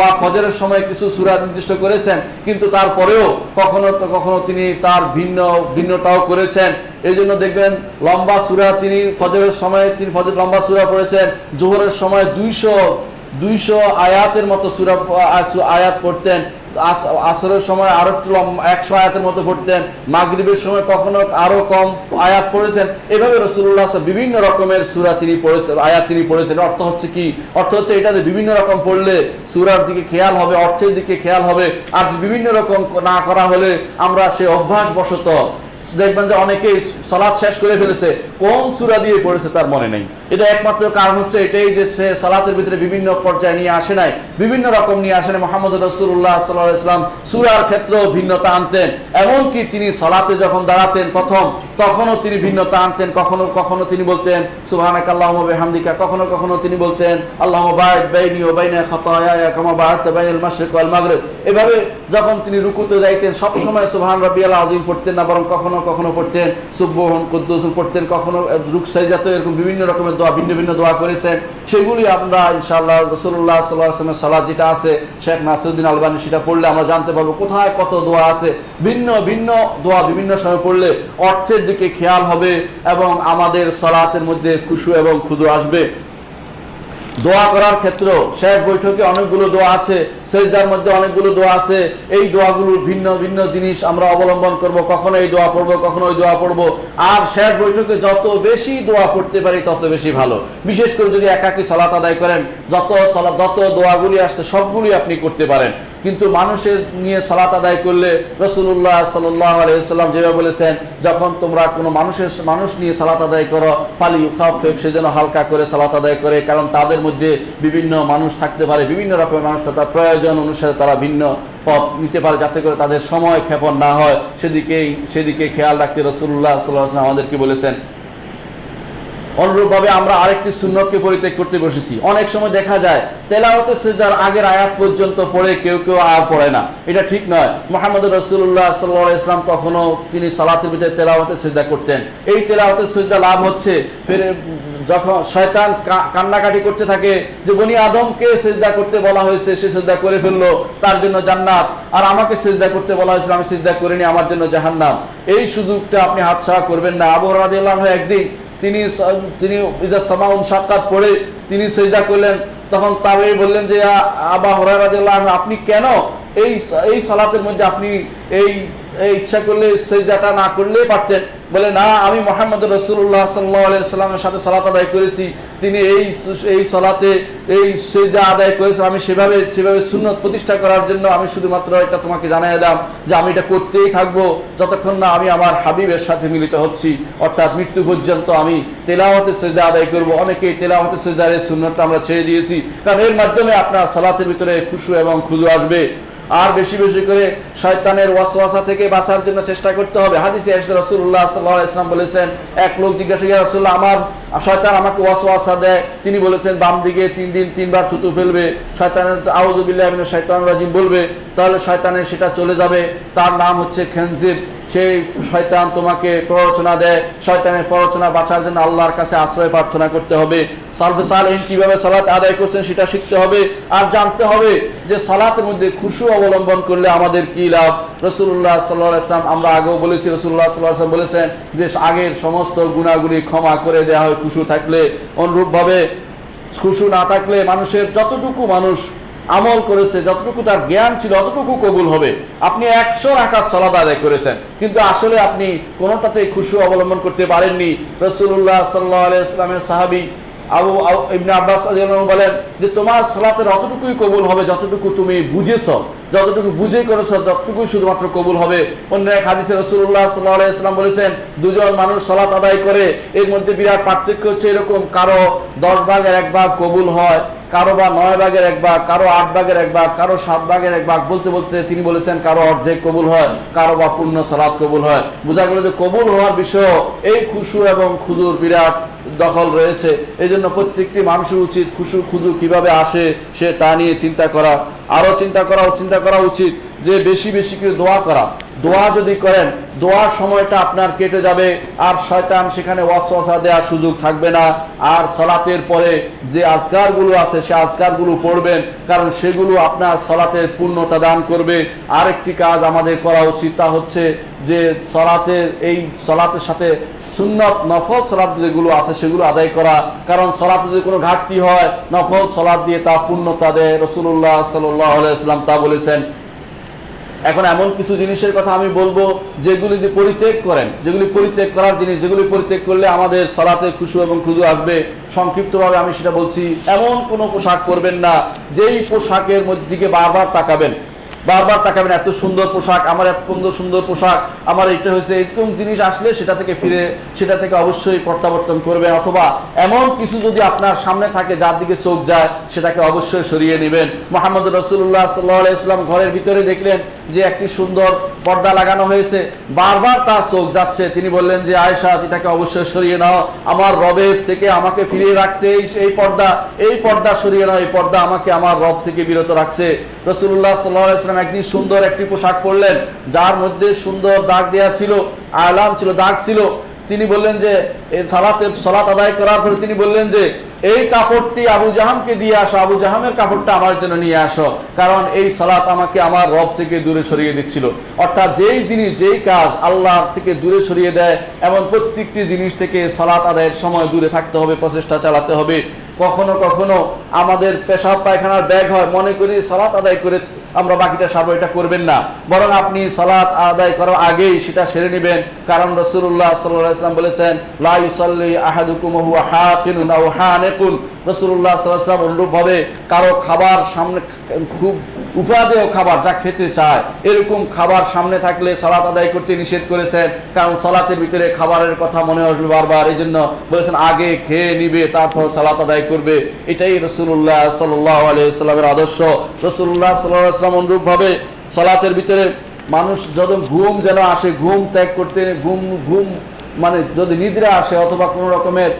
বা ফজরের সময় কিছু সুরা নির্দিষ্ট করেছেন, কিন্তু তারপরেও কখনো কখনো তিনি তার ভিন্ন ভিন্নটাও করেছেন। এই জন্য দেখবেন, লম্বা সুরা তিনি ফজরের সময়, তিনি ফজর, লম্বা সুরা পড়েছেন, জোহরের সময় দুইশো দুইশো আয়াতের মতো সুরা, আয়াত পড়তেন। আসরের সময় আরও একটু একশো আয়াতের মতো পড়তেন। মাগরীবের সময় কখনো আরও কম আয়াত পড়েছেন। এভাবে রসুল্লাহ বিভিন্ন রকমের সুরা তিনি পড়েছেন আয়াত তিনি পড়েছেন। অর্থ হচ্ছে কি? অর্থ হচ্ছে এটাতে বিভিন্ন রকম পড়লে সুরার দিকে খেয়াল হবে, অর্থের দিকে খেয়াল হবে। আর বিভিন্ন রকম না করা হলে আমরা সে অভ্যাস বশত দেখবেন যে অনেকেই সালাদ শেষ করে ফেলেছে। কোন সুরা দিয়ে পড়েছে তার মনে নেই। এটা একমাত্র কারণ হচ্ছে এটাই যে সে সালাতের ভিতরে বিভিন্ন পর্যায়ে নিয়ে আসে নাই, বিভিন্ন রকম নিয়ে আসেন মোহাম্মদ রসুল্লাহ সাল্লাহ ইসলাম সুরার ক্ষেত্রেও ভিন্নতা আনতেন। এমনকি তিনি সালাতে যখন দাঁড়াতেন প্রথম, তখনও তিনি ভিন্নতা আনতেন। কখনো কখনো তিনি বলতেন সুবহানাক আল্লাহুম্মা বিহামদিকা কখনো কখনো তিনি বলতেন মাশরিক এভাবে যখন তিনি রুকুতে যাইতেন সব সময় সুবহান রাব্বিয়াল আযীম পড়তেন না, বরং কখনো কখনো কখনো পড়তেন সুবহান কুদ্দুসুন পড়তেন, কখনো রুক সাইজাতে এরকম বিভিন্ন রকমের দোয়া, ভিন্ন ভিন্ন দোয়া করেছেন। সেগুলি আমরা, ইনশাআল্লাহ সাল্লাল্লাহু আলাইহি ওয়াসাল্লামের যেটা আছে, শেখ নাসিরউদ্দিন আলবানী সেটা পড়লে আমরা জানতে পারব কোথায় কত দোয়া আছে। ভিন্ন ভিন্ন দোয়া বিভিন্ন সময় পড়লে অর্থের দিকে খেয়াল হবে এবং আমাদের সলাতের মধ্যে খুশু এবং ক্ষুদু আসবে। দোয়া করার ক্ষেত্র শেষ বৈঠকে অনেকগুলো দোয়া আছে, সেজদার মধ্যে অনেকগুলো দোয়া আছে। এই দোয়াগুলোর ভিন্ন ভিন্ন জিনিস আমরা অবলম্বন করব, কখনো এই দোয়া পড়ব, কখনো ওই দোয়া পড়ব। আর শেষ বৈঠকে যত বেশি দোয়া পড়তে পারি, তত বেশি ভালো। বিশেষ করে যদি একাকি সলাত আদায় করেন, যত সলা যত দোয়াগুলি আসছে, সবগুলি আপনি করতে পারেন। কিন্তু মানুষের নিয়ে সালাত আদায় করলে রসুল্লাহ সাল্লাহ আলাইসাল্লাম যেভাবে বলেছেন, যখন তোমরা কোনো মানুষের, মানুষ নিয়ে সালাত আদায় করো পালি উখাফেব সে যেন হালকা করে সালাত আদায় করে, কারণ তাদের মধ্যে বিভিন্ন মানুষ থাকতে পারে, বিভিন্ন রকমের মানুষ তার প্রয়োজন অনুসারে তারা ভিন্ন পথ নিতে পারে, যাতে করে তাদের সময় ক্ষেপণ না হয়। সেদিকেই, সেদিকে খেয়াল রাখতে রসুল্লাহ সাল্লাহ আমাদেরকে বলেছেন অনুরূপভাবে আমরা আরেকটি সুন্নতকে পরিত্যাগ করতে বসেছি। অনেক সময় দেখা যায়, তেলাওয়াতে সেজদার আগের আয়াত পর্যন্ত পড়ে কেউ কেউ আর পড়ে না। এটা ঠিক নয়। মোহাম্মদ রসুল্লাহ সাল্লাহ ইসলাম কখনো তিনি সালাতের ভিতরে তেলাওয়াতে সেজদা করতেন। এই তেলাওয়াতে সেজদা লাভ হচ্ছে ফের, যখন শয়তান কান্নাকাটি করতে থাকে যে বনি আদমকে সেজদা করতে বলা হয়েছে, সে সেজদা করে ফেলল, তার জন্য জান্নাত। আর আমাকে সেজদা করতে বলা হয়েছিল, আমি সেজদা করিনি, আমার জন্য জাহান্নাম। এই সুযোগটা আপনি হাতছাড়া করবেন না। আবহাওয়া একদিন তিনি তিনি সামাউন সাক্ষাৎ পড়ে তিনি সেজদা করলেন। তখন তাবে বললেন যে আবা হরাই হরারাদিল্লাহ আপনি কেন এই এই সালাতের মধ্যে আপনি এই এই ইচ্ছা করলে সেজদাটা না করলেই পারতেন? বলে, না, আমি মোহাম্মদ রসুল্লাহ সাল্লামের সাথে সালাত আদায় করেছি। তিনি এই এই সলাতে, এই সেজদা আদায় করেছেন। আমি সেভাবে সেভাবে সুন্নত প্রতিষ্ঠা করার জন্য আমি শুধুমাত্র এটা তোমাকে জানাই দিলাম যে আমি এটা করতেই থাকব। যতক্ষণ না আমি আমার হাবিবের সাথে মিলিত হচ্ছি। অর্থাৎ মৃত্যু পর্যন্ত আমি তেলাওয়াতে সেজদা আদায় করব। অনেকেই তেলাওয়াতে সেজদার এই সুন্নতটা আমরা ছেড়ে দিয়েছি। কারণ এর মাধ্যমে আপনার সলাতের ভিতরে খুশু এবং খুজু আসবে। আর বেশি বেশি করে শয়তানের ওয়াসওয়াসা থেকে বাঁচার জন্য চেষ্টা করতে হবে। হাদিসে রাসূলুল্লাহ সাল্লাল্লাহু আলাইহি ওয়াসাল্লাম বলেছেন, এক লোক জিজ্ঞাসা করে রাসূলুল্লাহ, আমার শয়তান আমাকে ওয়াসওয়াসা দেয়। তিনি বলেছেন, বাম দিকে তিন দিন তিনবার থুতু ফেলবে। শয়তানের মিনাশ শাইতানির রাজিম বলবে, তাহলে শয়তানের সেটা চলে যাবে। তার নাম হচ্ছে খেনজিব। সেই শয়তান তোমাকে প্ররোচনা দেয়। শয়তানের প্ররোচনা বাঁচার জন্য আল্লাহর কাছে আশ্রয় প্রার্থনা করতে হবে। সালফে সালহীন কীভাবে সালাত আদায় করছেন সেটা শিখতে হবে। আর জানতে হবে যে সালাতের মধ্যে খুশু অবলম্বন করলে আমাদের কী লাভ? রসুল্লাহ সাল্লাহ ইসলাম আমরা আগেও বলেছি, রসুল্লাহ সাল্লাহ বলেছেন যে আগের সমস্ত গুণাগুলি ক্ষমা করে দেওয়া হয়, খুশু থাকলে। অনুরূপভাবে খুশু না থাকলে মানুষের যতটুকু মানুষ আমল করেছে, যতটুকু তার জ্ঞান ছিল, অতটুকু কবুল হবে। আপনি একশো রাখাত সলাদ আদায় করেছেন, কিন্তু আসলে আপনি কোনোটাতেই খুশু অবলম্বন করতে পারেননি। রসুল্লাহ সাল্লাহ আলাইসলামের সাহাবি আবু- ইবনে আব্বাস বলেন যে, তোমার সালাতের অতটুকুই কবুল হবে, যতটুকু তুমি বুঝেছ। যতটুকু বুঝে করেছ ততটুকুই শুধুমাত্র কবুল হবে। অন্য এক হাদিসে রসুল্লাহ সাল্লাহ আলাইসাল্লাম বলেছেন, দুজন মানুষ সালাত আদায় করে, এর মধ্যে বিরাট পার্থক্য হচ্ছে এরকম কারও দশ ভাগের এক ভাগ কবুল হয়, কারও বা নয় ভাগের এক ভাগ, কারও আট ভাগের এক ভাগ, কারও সাত ভাগের এক ভাগ। বলতে বলতে তিনি বলেছেন, কারও অর্ধেক কবুল হয়, কারও বা পূর্ণ সালাদ কবুল হয়। বোঝা গেল যে কবুল হওয়ার বিষয় এই খুশু এবং খুজুর বিরাট দখল রয়েছে। এই জন্য প্রত্যেকটি মানুষের উচিত খুশু খুজু কীভাবে আসে, সে তা নিয়ে চিন্তা করা। আরও চিন্তা করা চিন্তা করা উচিত যে বেশি বেশি করে দোয়া করা। দোয়া যদি করেন, দোয়ার সময়টা আপনার কেটে যাবে, আর শয়তান সেখানে ওয়াসওয়াসা দেওয়ার সুযোগ থাকবে না। আর সলাতের পরে যে আজকারগুলো আছে, সে আজকারগুলো পড়বেন, কারণ সেগুলো আপনার সলাতের পূর্ণতা দান করবে। আরেকটি কাজ আমাদের করা উচিত তা হচ্ছে যে সলাতের, এই সলাতের সাথে সুন্নত, নফল সলাত যেগুলো আছে, সেগুলো আদায় করা। কারণ সলাতে যদি কোনো ঘাটতি হয়, নফল সলাত দিয়ে তা পূর্ণতা দেয়। রসুল্লাহ সাল্লাহ আলাইসলাম তা বলেছেন এখন এমন কিছু জিনিসের কথা আমি বলব যেগুলি পরিত্যাগ করেন, যেগুলি পরিত্যাগ করার জিনিস, যেগুলি পরিত্যাগ করলে আমাদের সলাতে খুশু এবং খুজু আসবে। সংক্ষিপ্তভাবে আমি সেটা বলছি, এমন কোনো পোশাক করবেন না, যেই পোশাকের মধ্যে দিকে বারবার তাকাবেন। বারবার তাকাবেন, এত সুন্দর পোশাক, আমার এত সুন্দর সুন্দর পোশাক, আমার এটা হয়েছে, এরকম জিনিস আসলে সেটা থেকে ফিরে, সেটা থেকে অবশ্যই প্রত্যাবর্তন করবেন। অথবা এমন কিছু যদি আপনার সামনে থাকে, যার দিকে চোখ যায়, সেটাকে অবশ্যই সরিয়ে নেবেন। মোহাম্মদ রসুল্লাহ সাল্লাহ ইসলাম ঘরের ভিতরে দেখলেন যে একটি সুন্দর পর্দা লাগানো হয়েছে। বারবার তার চোখ যাচ্ছে। তিনি বললেন যে আয়সা এটাকে অবশ্যই সরিয়ে নাও। আমার রবের থেকে আমাকে ফিরিয়ে রাখছে এই এই পর্দা। এই পর্দা সরিয়ে নাও। এই পর্দা আমাকে আমার রব থেকে বিরত রাখছে। রসুল্লাহ সাল্লাহ ইসলাম একদিন সুন্দর একটি পোশাক পরলেন, যার মধ্যে সুন্দর দাগ দেয়া ছিল, আলাম ছিল, দাগ ছিল। তিনি বললেন যে সালাতে, সলাত আদায় করার পরে তিনি বললেন যে, এই কাপড়টি আবু জাহামকে দিয়ে আসো, আবু জাহামের কাপড়টা আমার জন্য নিয়ে আসো, কারণ এই সলাত আমাকে আমার রব থেকে দূরে সরিয়ে দিচ্ছিল। অর্থাৎ যেই জিনিস, যেই কাজ আল্লাহ থেকে দূরে সরিয়ে দেয়, এমন প্রত্যেকটি জিনিস থেকে সলাত আদায়ের সময় দূরে থাকতে হবে, প্রচেষ্টা চালাতে হবে। কখনো কখনো আমাদের পেশাব পায়খানার ব্যাগ হয়, মনে করি সলাত আদায় করে আমরা বাকিটা সারবো, এটা করবেন না। বরং আপনি সলাৎ আদায় করার আগেই সেটা সেরে নেবেন। কারণ রসুল্লাহ সাল্লাহ বলেছেন লাইসাল্লি আহাদুকুম হাকিনুন আও হানেকুন। রসুল্লাহ সাল্লাহ ইসলাম অনুরূপভাবে কারও খাবার সামনে খুব উপাদেয় খাবার যা খেতে চায়, এরকম খাবার সামনে থাকলে সলাৎ আদায় করতে নিষেধ করেছেন। কারণ সলাতের ভিতরে খাবারের কথা মনে আসবে বারবার। এই জন্য বলেছেন, আগে খেয়ে নিবে, তারপর সলাৎ আদায় করবে। এটাই রসুল্লাহ সাল্লাহ আলিয়াল্লামের আদর্শ। রসুল্লাহ সাল্লাহ ইসলাম অনুরূপভাবে সলাতের ভিতরে মানুষ যত ঘুম যেন আসে, ঘুম ত্যাগ করতে ঘুম ঘুম মানে যদি নিদ্রা আসে অথবা কোনো রকমের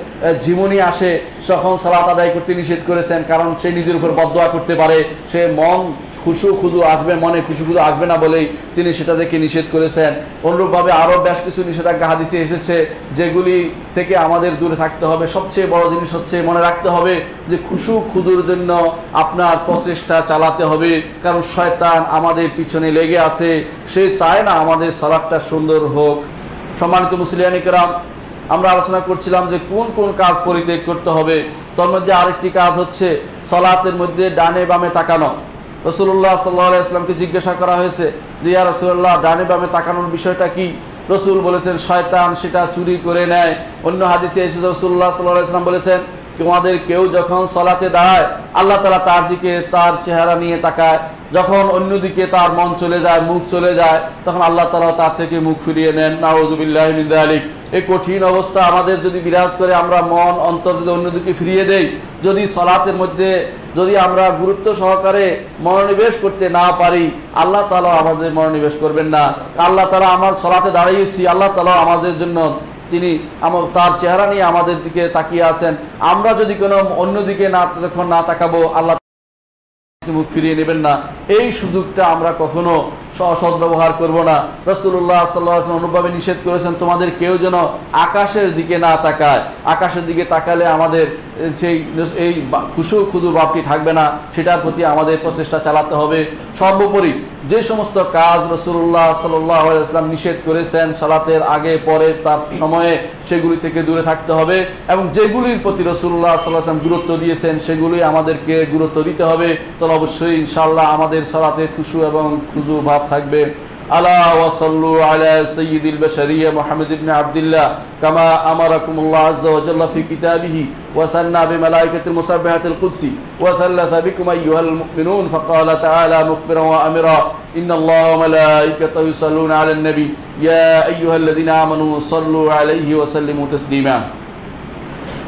ঝিমুনি আসে, তখন সালাত আদায় করতে নিষেধ করেছেন, কারণ সে নিজের উপর বদয়া করতে পারে, সে মন খুশু খুজু আসবে, মনে খুশু খুজু আসবে না বলেই তিনি সেটা থেকে নিষেধ করেছেন। অনুরূপভাবে আরও বেশ কিছু নিষেধাজ্ঞা হাদিসে এসেছে, যেগুলি থেকে আমাদের দূরে থাকতে হবে। সবচেয়ে বড় জিনিস হচ্ছে মনে রাখতে হবে যে খুশু খুজুর জন্য আপনার প্রচেষ্টা চালাতে হবে। কারণ শয়তান আমাদের পিছনে লেগে আছে, সে চায় না আমাদের সলাপটা সুন্দর হোক। সম্মানিত মুসলিয়ানিকেরাম আমরা আলোচনা করছিলাম যে কোন কোন কাজ পরিত্যাগ করতে হবে। তার মধ্যে আরেকটি কাজ হচ্ছে সলাতের মধ্যে ডানে বামে তাকানো। রসুল্লাহ সাল্লাহ ইসলামকে জিজ্ঞাসা করা হয়েছে যে, ইয়া রসুল্লাহ ডানে বামে তাকানোর বিষয়টা কি? রসুল বলেছেন, শয়তান সেটা চুরি করে নেয়। অন্য হাদিসে এসে রসুল্লাহ সাল্লাহ ইসলাম বলেছেন তোমাদের কেউ যখন সলাতে দাঁড়ায়, আল্লাহ তালা তার দিকে তার চেহারা নিয়ে তাকায়। যখন অন্যদিকে তার মন চলে যায়, মুখ চলে যায়, তখন আল্লাহ তালা তার থেকে মুখ ফিরিয়ে নেন। নাউজুবিল্লাহ আলিক এই কঠিন অবস্থা আমাদের যদি বিরাজ করে, আমরা মন, অন্তর যদি অন্যদিকে ফিরিয়ে দেই যদি সলাতের মধ্যে যদি আমরা গুরুত্ব সহকারে মনোনিবেশ করতে না পারি, আল্লাহ তালা আমাদের মনোনিবেশ করবেন না। আল্লাহ তালা আমার সলাতে দাঁড়িয়েছি, আল্লাহ তালা আমাদের জন্য তিনি তার চেহারা নিয়ে আমাদের দিকে তাকিয়ে আছেন। আমরা যদি কোনো অন্যদিকে না তখন না তাকাবো, আল্লাহ মুখ ফিরিয়ে নেবেন না। এই সুযোগটা আমরা কখনো সদ্ব্যবহার করব না। রসুল্লাহ সাল্লাহ অনুভাবে নিষেধ করেছেন, তোমাদের কেউ যেন আকাশের দিকে না তাকায়, আকাশের দিকে তাকালে আমাদের সেই এই খুশু ক্ষুদু ভাবটি থাকবে না, সেটার প্রতি আমাদের প্রচেষ্টা চালাতে হবে। সর্বোপরি যে সমস্ত কাজ রসুল্লাহ সাল্লাম নিষেধ করেছেন সালাতের আগে, পরে, তার সময়ে সেগুলি থেকে দূরে থাকতে হবে এবং যেগুলির প্রতি রসুল্লাহ সাল্লাম গুরুত্ব দিয়েছেন সেগুলি আমাদেরকে গুরুত্ব দিতে হবে। তাহলে অবশ্যই ইনশাল্লাহ আমাদের সালাতে খুশু এবং খুজু ভাব থাকবে। ألا وصلوا على سيد البشرية محمد بن عبد الله كما أمركم الله عز وجل في كتابه وثنى بملائكة المسبحة القدس وثلث بكم أيها المؤمنون فقال تعالى مخبرا وأمرا إن الله وملائكته يصلون على النبي يا أيها الذين آمنوا صلوا عليه وسلموا تسليما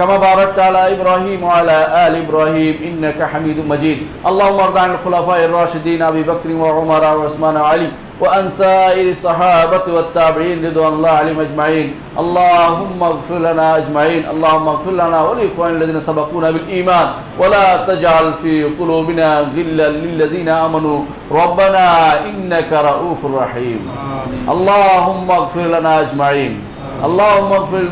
كما باركت على إبراهيم وعلى آل إبراهيم إنك حميد مجيد. اللهم ارض عن الخلفاء الراشدين أبي بكر وعمر وعثمان وعلي وأن سائر الصحابة والتابعين رضوان الله عليهم أجمعين. اللهم اغفر لنا أجمعين. اللهم اغفر لنا ولإخوان الذين سبقونا بالإيمان. ولا تجعل في قلوبنا غلا للذين آمنوا. ربنا إنك رؤوف رحيم. اللهم اغفر لنا أجمعين. اللهم اغفر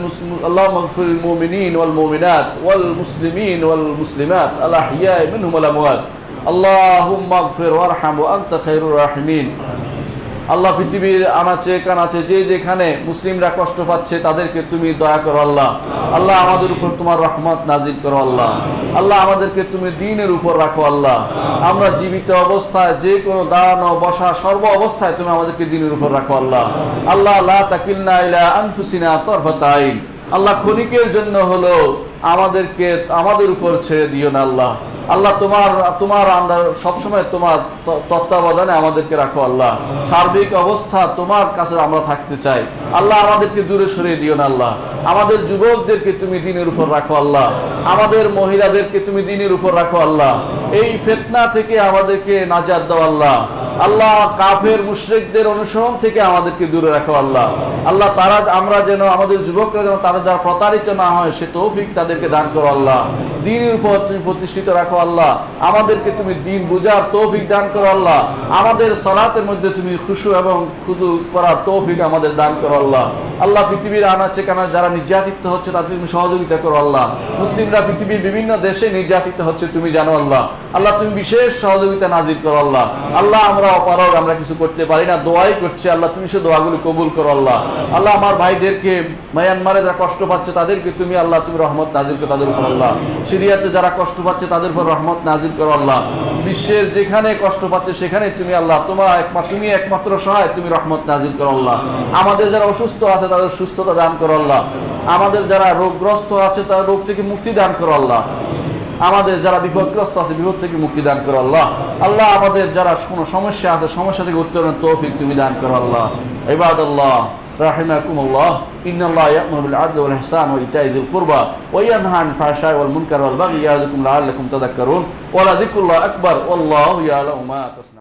اللهم اغفر المؤمنين والمؤمنات والمسلمين والمسلمات الأحياء منهم والأموات. اللهم اغفر وارحم وأنت خير الراحمين. আল্লাহ পৃথিবীর আনাচে, কানাচে, যে যেখানে মুসলিমরা কষ্ট পাচ্ছে, তাদেরকে তুমি দয়া করো আল্লাহ। আল্লাহ আমাদের উপর তোমার রহমত নাজির করো আল্লাহ। আল্লাহ আমাদেরকে তুমি দিনের উপর রাখো আল্লাহ। আমরা জীবিত অবস্থায় যে কোনো দাঁড়ানো বসা সর্ব অবস্থায় তুমি আমাদেরকে দিনের উপর রাখো আল্লাহ। আল্লাহ আল্লাহ তাকিল্লা ইলা আনফুসিনা তরফতাইন আল্লাহ ক্ষণিকের জন্য হলো আমাদেরকে, আমাদের উপর ছেড়ে দিও না আল্লাহ। আল্লাহ তোমার তোমার আমরা সবসময় তোমার তত্ত্বাবধানে আমাদেরকে রাখো আল্লাহ। সার্বিক অবস্থা তোমার কাছে আমরা থাকতে চাই। আল্লাহ আমাদেরকে দূরে সরিয়ে দিও না আল্লাহ। আমাদের যুবকদেরকে তুমি দিনের উপর রাখো আল্লাহ। আমাদের মহিলাদেরকে তুমি দিনের উপর রাখো আল্লাহ। এই ফেতনা থেকে আমাদেরকে নাজাদ দাও আল্লাহ। আল্লাহ কাফের মুশরিকদের অনুসরণ থেকে আমাদেরকে দূরে রাখো আল্লাহ। আল্লাহ তারা আমরা যেন, আমাদের যুবকরা যেন তারা দ্বারা প্রতারিত না হয়, সে তৌফিক তাদেরকে দান করো আল্লাহ। দিনের উপর তুমি প্রতিষ্ঠিত রাখো আল্লাহ। আমাদেরকে তুমি দিন বুঝার তৌফিক দান করো আল্লাহ। আমাদের সলাতের মধ্যে তুমি খুশু এবং খুদু করার তৌফিক আমাদের দান করো আল্লাহ। আল্লাহ, পৃথিবীর আনাচে কানা যারা নির্যাতিত হচ্ছে, তাদের তুমি সহযোগিতা করো আল্লাহ। মুসলিমরা পৃথিবীর বিভিন্ন দেশে নির্যাতিত হচ্ছে, তুমি জানো আল্লাহ। আল্লাহ, তুমি বিশেষ সহযোগিতা নাজির করো আল্লাহ। আল্লাহ, আমরা অপারগ আমরা কিছু করতে পারি না, দোয়াই করছি আল্লাহ, তুমি সে দোয়াগুলি কবুল করো আল্লাহ। আল্লাহ আমার ভাইদেরকে মায়ানমারে যারা কষ্ট পাচ্ছে তাদেরকে তুমি আল্লাহ, তুমি রহমত নাজির করো তাদের উপর আল্লাহ। সিরিয়াতে যারা কষ্ট পাচ্ছে তাদের উপর রহমত নাজির করো আল্লাহ। বিশ্বের যেখানে কষ্ট পাচ্ছে সেখানে তুমি আল্লাহ, তোমার একমাত্র তুমি একমাত্র সহায়, তুমি রহমত নাজির করো আল্লাহ। আমাদের যারা অসুস্থ আছে তাদের সুস্থতা দান করো আল্লাহ। আমাদের যারা রোগগ্রস্ত আছে তাদের রোগ থেকে মুক্তি দান করো আল্লাহ। আমাদের যারা বিপদগ্রস্ত আছে বিপদ থেকে মুক্তি দান করো আল্লাহ আল্লাহ আমাদের যারা কোনো সমস্যা আছে সমস্যা থেকে উত্তরণের তৌফিক তুমি দান করো আল্লাহ ইবাদ আল্লাহ رحمكم الله إن الله يأمر بالعدل والإحسان وإيتاء ذي القربى وينهى عن الفحشاء والمنكر والبغي يعظكم لعلكم تذكرون ولذكر الله أكبر والله يعلم ما تصنعون